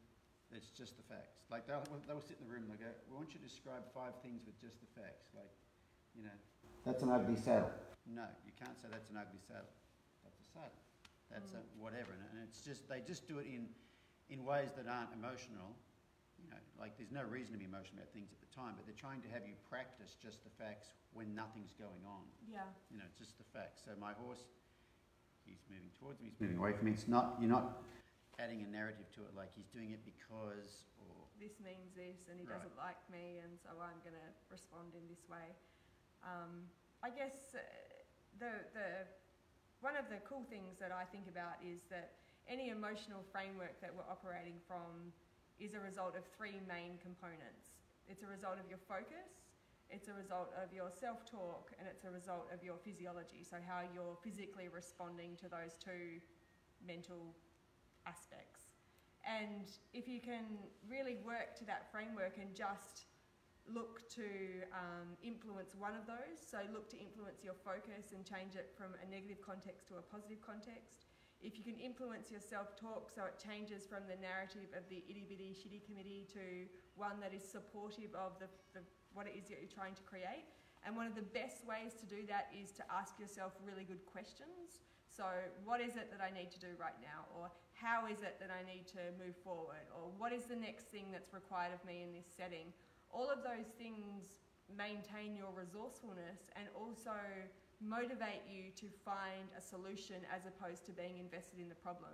that's just the facts. Like they'll, they'll sit in the room and they go, we want you to describe five things with just the facts. Like, you know, that's an ugly saddle. No, you can't say that's an ugly saddle. That's a. That's a whatever. And, and it's just, they just do it in, in ways that aren't emotional. You know, like there's no reason to be emotional about things at the time, but they're trying to have you practice just the facts when nothing's going on Yeah. you know, just the facts. So my horse, he's moving towards me, he's moving away from me. It's not, you're not adding a narrative to it, like he's doing it because, or, this means this and he Right. doesn't like me and so I'm going to respond in this way. Um, I guess uh, the, the, one of the cool things that I think about is that any emotional framework that we're operating from is a result of three main components. It's a result of your focus, it's a result of your self-talk, and it's a result of your physiology, so how you're physically responding to those two mental aspects. And if you can really work to that framework and just look to um, influence one of those, so look to influence your focus and change it from a negative context to a positive context. If you can influence your self talk so it changes from the narrative of the itty bitty shitty committee to one that is supportive of the, the, what it is that you're trying to create. And one of the best ways to do that is to ask yourself really good questions. So, what is it that I need to do right now? Or how is it that I need to move forward? Or what is the next thing that's required of me in this setting? All of those things maintain your resourcefulness and also motivate you to find a solution as opposed to being invested in the problem.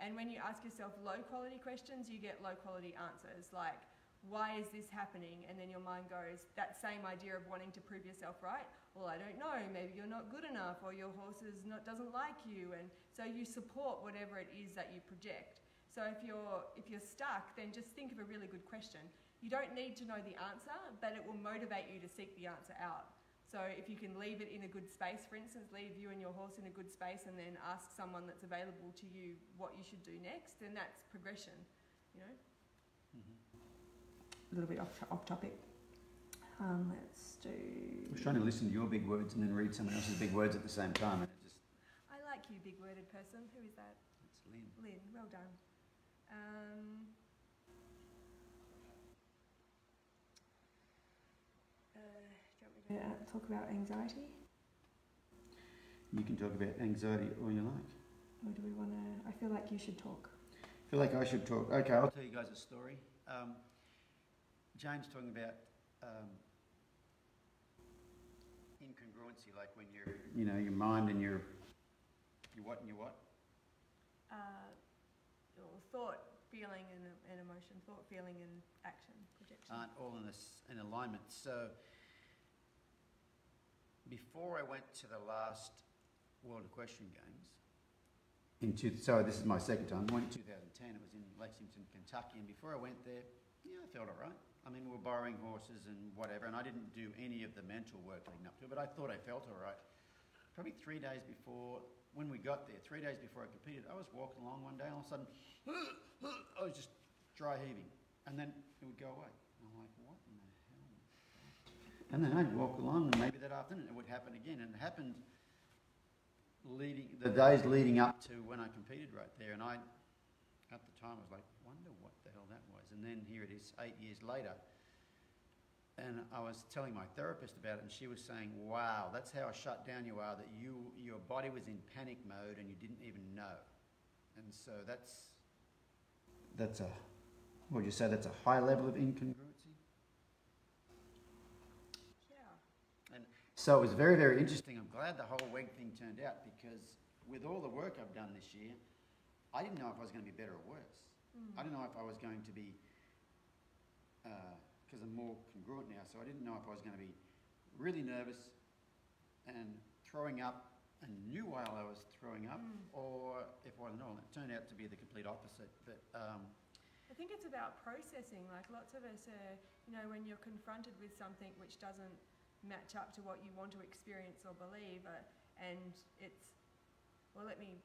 And when you ask yourself low quality questions, you get low quality answers like, why is this happening? And then your mind goes, that same idea of wanting to prove yourself right. Well, I don't know. Maybe you're not good enough, or your horse is not, doesn't like you. And so you support whatever it is that you project. So if you're, if you're stuck, then just think of a really good question. You don't need to know the answer, but it will motivate you to seek the answer out. So if you can leave it in a good space, for instance, leave you and your horse in a good space and then ask someone that's available to you what you should do next, then that's progression, you know? A little bit off, off topic. Um, let's do... I was trying to listen to your big words and then read someone else's big words at the same time, and it just, I like you, big-worded person. Who is that? it's Lynn. Lynn, well done. Um, uh, do you want me to uh, talk about anxiety? You can talk about anxiety all you like. Or do we want to... I feel like you should talk. I feel like I should talk. Okay, I'll tell you guys a story. Um, James talking about um, incongruency, like when you're, you know, your mind and your, your what and your what? Uh, or thought, feeling and, and emotion. Thought, feeling and action, projection. aren't all in, this, in alignment. So, before I went to the last World Equestrian Games, in two, this is my second time. I went in 2010. It was in Lexington, Kentucky, and before I went there, yeah, I felt all right. I mean, we were borrowing horses and whatever, and I didn't do any of the mental work leading up to it, but I thought I felt all right. Probably three days before, when we got there, three days before I competed, I was walking along one day, and all of a sudden, *gasps* I was just dry heaving, and then it would go away. And I'm like, what in the hell? And then I'd walk along, and maybe that afternoon it would happen again, and it happened leading the days leading up to when I competed right there, and I, at the time, was like, wonder what the hell that was. And then here it is, eight years later, and I was telling my therapist about it, and she was saying, "Wow, that's how shut down you are. That you, your body was in panic mode, and you didn't even know." And so that's that's a what would you say? That's a high level of incongruency. So it was very, very interesting. I'm glad the whole WEG thing turned out because with all the work I've done this year, I didn't know if I was going to be better or worse. I didn't know if I was going to be, because I'm more congruent now, so I didn't know if I was going to be really nervous and throwing up and knew while I was throwing up, Mm. or if I wasn't. And it turned out to be the complete opposite. But um, I think it's about processing. Like lots of us are, you know, when you're confronted with something which doesn't match up to what you want to experience or believe, uh, and it's, well, let me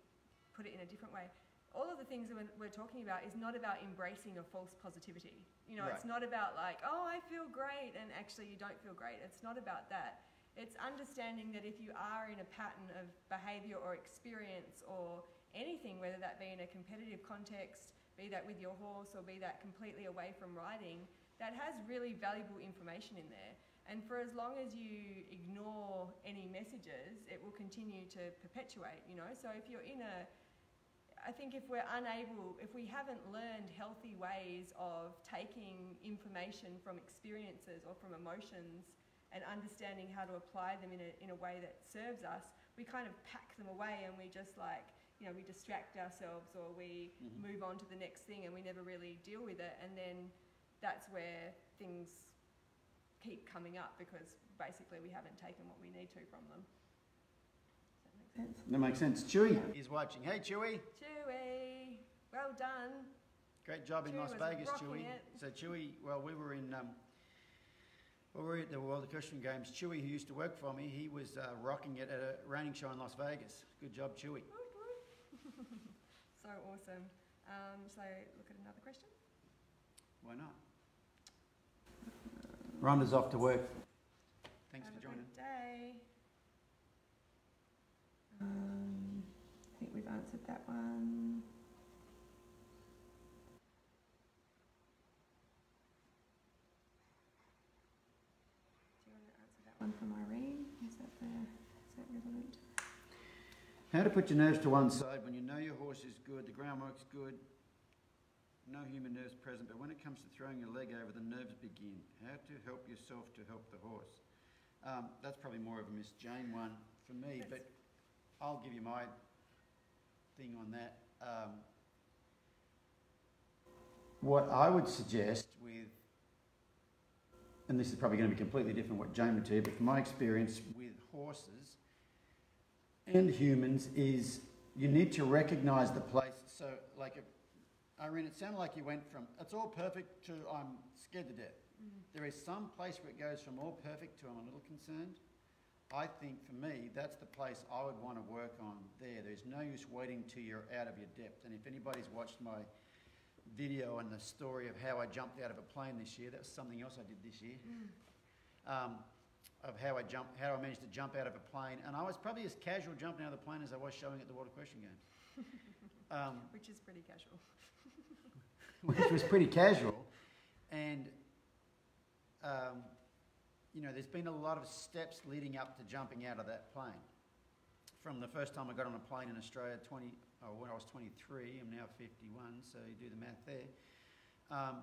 put it in a different way. All of the things that we're, we're talking about is not about embracing a false positivity. You know, it's not about like, oh, I feel great, and actually you don't feel great. It's not about that. It's understanding that if you are in a pattern of behaviour or experience or anything, whether that be in a competitive context, be that with your horse or be that completely away from riding, that has really valuable information in there. And for as long as you ignore any messages, it will continue to perpetuate, you know. So if you're in a, I think if we're unable, if we haven't learned healthy ways of taking information from experiences or from emotions and understanding how to apply them in a, in a way that serves us, we kind of pack them away and we just like, you know, we distract ourselves or we Mhm. move on to the next thing and we never really deal with it. And then that's where things keep coming up because basically we haven't taken what we need to from them. Does that make sense? that makes sense. Chewy is watching. Hey, Chewy. Chewy, well done. Great job in Las Vegas, Chewy. it. So Chewy, well, we were in, um, well, we were at the World Equestrian Games. Chewy, who used to work for me, he was uh, rocking it at a reining show in Las Vegas. Good job, Chewy. Woot woot. *laughs* so awesome. Um, so look at another question. Why not? Rhonda's off to work. Thanks Have for joining. good day. Um, I think we've answered that one. Do you want to answer that one from Irene? Is that the, is that relevant? How to put your nerves to one side when you know your horse is good, the groundwork's good, no human nerves present, but when it comes to throwing your leg over, the nerves begin. How to help yourself to help the horse. Um, that's probably more of a Miss Jane one for me, but I'll give you my thing on that. Um, what I would suggest with, and this is probably going to be completely different what Jane would tell you, but from my experience with horses and humans is you need to recognise the place. So, like, if, Irene, it sounded like you went from it's all perfect to I'm scared to death. There is some place where it goes from all perfect to I'm a little concerned. I think for me, that's the place I would want to work on there. There's no use waiting till you're out of your depth. And if anybody's watched my video and the story of how I jumped out of a plane this year, that's something else I did this year. Um, of how I jumped, how I managed to jump out of a plane, and I was probably as casual jumping out of the plane as I was showing at the World Equestrian Game. *laughs* um, Which is pretty casual. Which was pretty casual. And um, you know, there's been a lot of steps leading up to jumping out of that plane. From the first time I got on a plane in Australia, 20, oh, when I was 23, I'm now 51, so you do the math there. Um,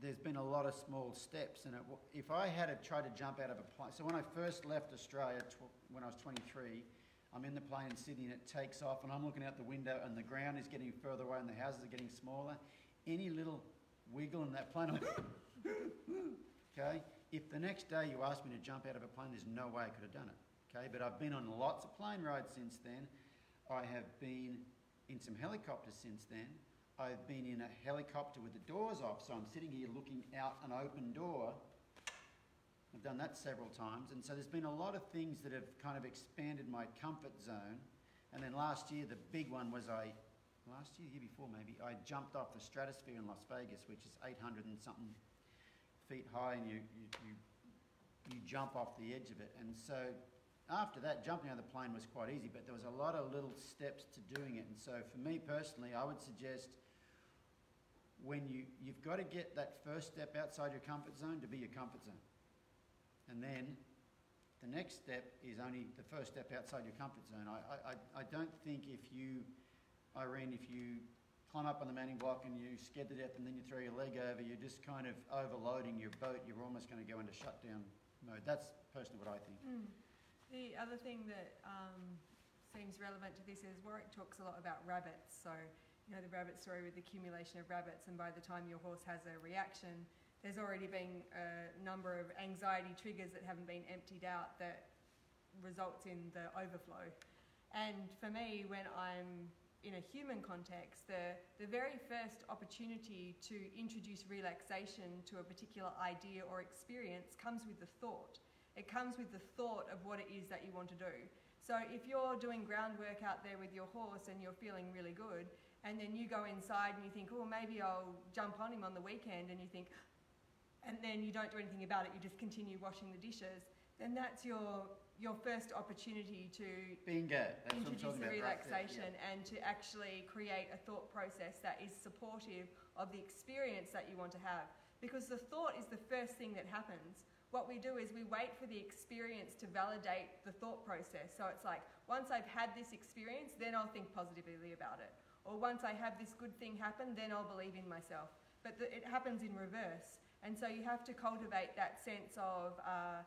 there's been a lot of small steps, and it, if I had to try to jump out of a plane, so when I first left Australia when I was 23, I'm in the plane in Sydney and it takes off, and I'm looking out the window, and the ground is getting further away, and the houses are getting smaller. Any little wiggle in that plane, *laughs* okay. If the next day you asked me to jump out of a plane, there's no way I could have done it. Okay, but I've been on lots of plane rides since then. I have been in some helicopters since then. I've been in a helicopter with the doors off, so I'm sitting here looking out an open door. I've done that several times, and so there's been a lot of things that have kind of expanded my comfort zone. And then last year, the big one was I, last year, year before maybe, I jumped off the stratosphere in Las Vegas, which is 800 and something feet high, and you, you, you, you jump off the edge of it. And so after that, jumping out of the plane was quite easy, but there was a lot of little steps to doing it. And so for me personally, I would suggest when you, you've got to get that first step outside your comfort zone to be your comfort zone. And then the next step is only the first step outside your comfort zone. I, I, I- don't think if you, Irene, if you climb up on the mounting block and you're scared to death and then you throw your leg over, you're just kind of overloading your boat. You're almost going to go into shutdown mode. That's personally what I think. Mm. The other thing that um, seems relevant to this is Warwick talks a lot about rabbits. So, you know, the rabbit story with the accumulation of rabbits, and by the time your horse has a reaction, there's already been a number of anxiety triggers that haven't been emptied out that results in the overflow. And for me, when I'm in a human context, the, the very first opportunity to introduce relaxation to a particular idea or experience comes with the thought. It comes with the thought of what it is that you want to do. So if you're doing groundwork out there with your horse and you're feeling really good, and then you go inside and you think, oh, maybe I'll jump on him on the weekend, and you think, and then you don't do anything about it, you just continue washing the dishes, then that's your your first opportunity to Bingo. That's introduce talking the about right there, relaxation and to actually create a thought process that is supportive of the experience that you want to have. Because the thought is the first thing that happens. What we do is we wait for the experience to validate the thought process. So it's like, once I've had this experience, then I'll think positively about it. Or once I have this good thing happen, then I'll believe in myself. But the, it happens in reverse. And so you have to cultivate that sense of, uh,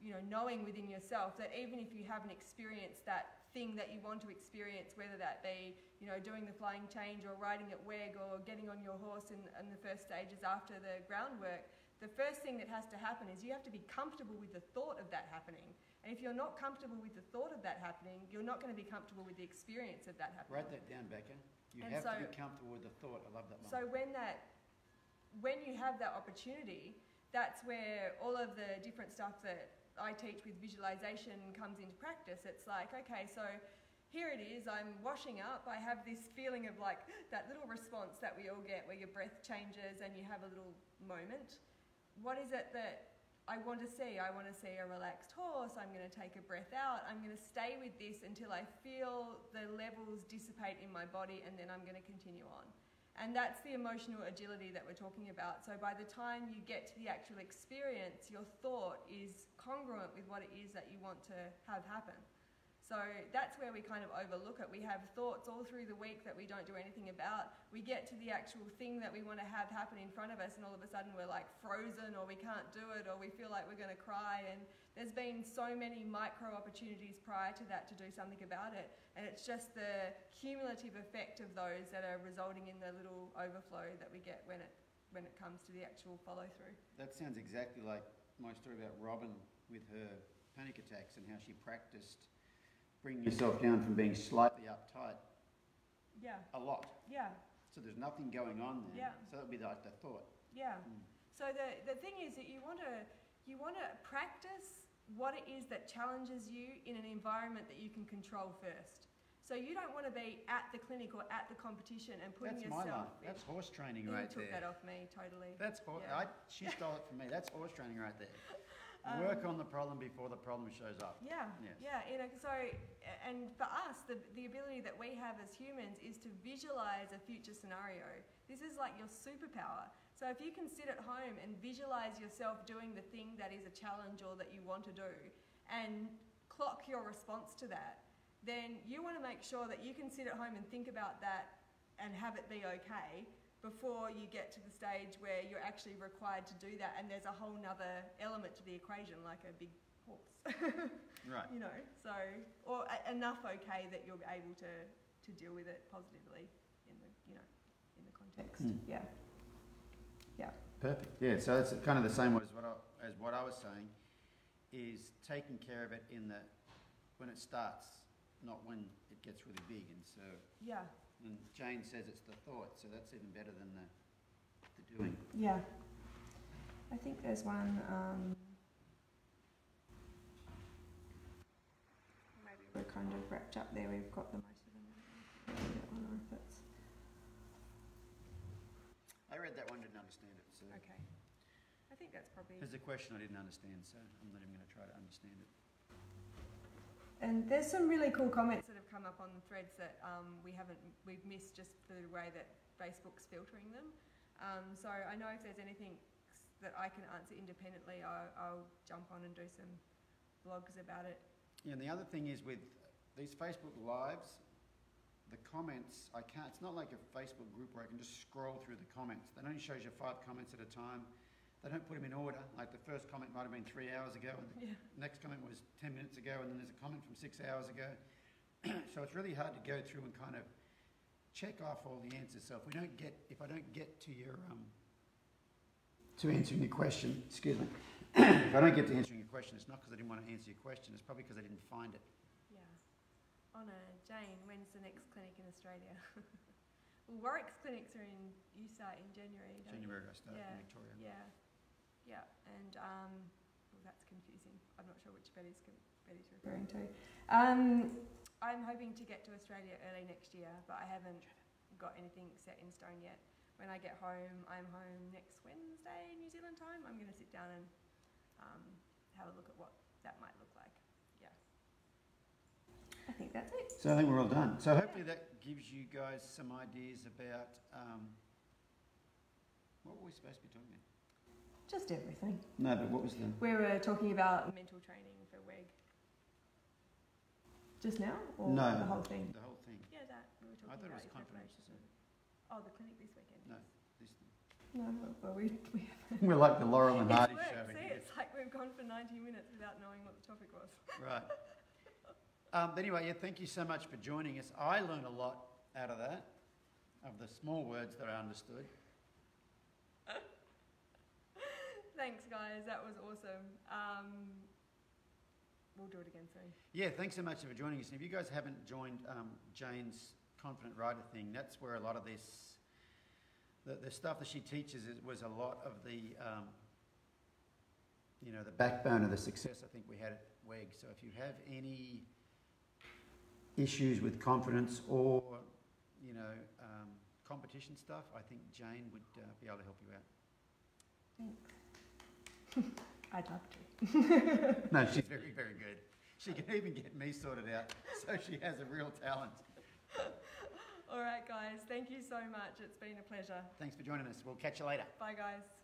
you know, knowing within yourself that even if you haven't experienced that thing that you want to experience, whether that be, you know, doing the flying change or riding at WEG or getting on your horse in, in the first stages after the groundwork, the first thing that has to happen is you have to be comfortable with the thought of that happening. And if you're not comfortable with the thought of that happening, you're not going to be comfortable with the experience of that happening. Write that down, Becca. You And have to be comfortable with the thought. I love that line. So when that, when you have that opportunity, that's where all of the different stuff that I teach with visualization comes into practice. It's like, okay, so here it is, I'm washing up, I have this feeling of like that little response that we all get where your breath changes and you have a little moment. What is it that I want to see? I want to see a relaxed horse, I'm going to take a breath out, I'm going to stay with this until I feel the levels dissipate in my body and then I'm going to continue on. And that's the emotional agility that we're talking about. So by the time you get to the actual experience, your thought is congruent with what it is that you want to have happen. So that's where we kind of overlook it. We have thoughts all through the week that we don't do anything about. We get to the actual thing that we want to have happen in front of us, and all of a sudden we're like frozen, or we can't do it, or we feel like we're going to cry. And there's been so many micro opportunities prior to that to do something about it. And it's just the cumulative effect of those that are resulting in the little overflow that we get when it when it comes to the actual follow through. That sounds exactly like my story about Robin with her panic attacks and how she practiced bringing yourself down from being slightly uptight Yeah, a lot. yeah, So there's nothing going on there. Yeah. So that would be like the thought. yeah. Mm. So the, the thing is that you want to you want to practice what it is that challenges you in an environment that you can control first. So you don't want to be at the clinic or at the competition and putting That's my yourself. line. That's horse training right you right took there. that off me totally. That's horse. Yeah. I, she stole it from me. That's horse training right there. *laughs* Um, Work on the problem before the problem shows up. Yeah, Yes. yeah. You know, so and for us, the the ability that we have as humans is to visualize a future scenario. This is like your superpower. So if you can sit at home and visualize yourself doing the thing that is a challenge or that you want to do, and clock your response to that, then you want to make sure that you can sit at home and think about that and have it be okay before you get to the stage where you're actually required to do that and there's a whole nother element to the equation like a big horse *laughs* Right. you know so or a- enough okay that you're able to to deal with it positively in the you know in the context Hmm. yeah Perfect. Yeah. So it's kind of the same as what I, as what I was saying, is taking care of it in the when it starts, not when it gets really big. And so, yeah and Jane says it's the thought, so that's even better than the the doing. yeah i think there's one um maybe we're kind of wrapped up there we've got the most of them I don't know if it's I read that one, didn't understand it. So okay i think that's probably there's a question I didn't understand, so I'm not even going to try to understand it. And there's some really cool comments that have come up on the threads that um, we haven't, we've missed just the way that Facebook's filtering them. Um, so I know if there's anything that I can answer independently, I'll, I'll jump on and do some blogs about it. Yeah, and the other thing is with these Facebook lives, the comments, I can't, it's not like a Facebook group where I can just scroll through the comments. That only shows you five comments at a time. They don't put them in order. Like the first comment might have been three hours ago, and Yeah. the next comment was ten minutes ago, and then there's a comment from six hours ago. *clears throat* so it's really hard to go through and kind of check off all the answers. So if we don't get, if I don't get to your um, to answering your question, excuse me, *clears throat* if I don't get to answering your question, it's not because I didn't want to answer your question. It's probably because I didn't find it. Yeah. Honor, Jane, when's the next clinic in Australia? *laughs* well, Warwick's clinics are in USAT in January, January I start Yeah. in Victoria. Yeah, yeah, and um, well, that's confusing. I'm not sure which Betty's Betty's referring to. Um, I'm hoping to get to Australia early next year, but I haven't got anything set in stone yet. When I get home, I'm home next Wednesday, New Zealand time. I'm going to sit down and um, have a look at what that might look like. Yeah, I think that's it. So I think we're all done. So hopefully that gives you guys some ideas about um, what were we supposed to be talking about? Just everything. No, but what was the? We were talking about mental training for WEG. Just now, or No. the whole thing? The whole thing. Yeah, that we were talking I talking thought it about was in confidence. preparation. Oh, the clinic this weekend. No. yes. This thing. No, well, we, we We're like the Laurel and *laughs* it's Hardy worked. show. See, here. it's like we've gone for 90 minutes without knowing what the topic was. Right. Um, but anyway, yeah, thank you so much for joining us. I learned a lot out of that, of the small words that I understood. Thanks, guys. That was awesome. Um, we'll do it again soon. Yeah, thanks so much for joining us. And if you guys haven't joined um, Jane's Confident Rider thing, that's where a lot of this, the, the stuff that she teaches is, was a lot of the, um, you know, the backbone of the success I think we had at WEG. So if you have any issues with confidence or, you know, um, competition stuff, I think Jane would uh, be able to help you out. Thanks. *laughs* I'd love to. *laughs* No, *laughs* she's very, very good. She can even get me sorted out, so she has a real talent. All right, guys. Thank you so much. It's been a pleasure. Thanks for joining us. We'll catch you later. Bye, guys.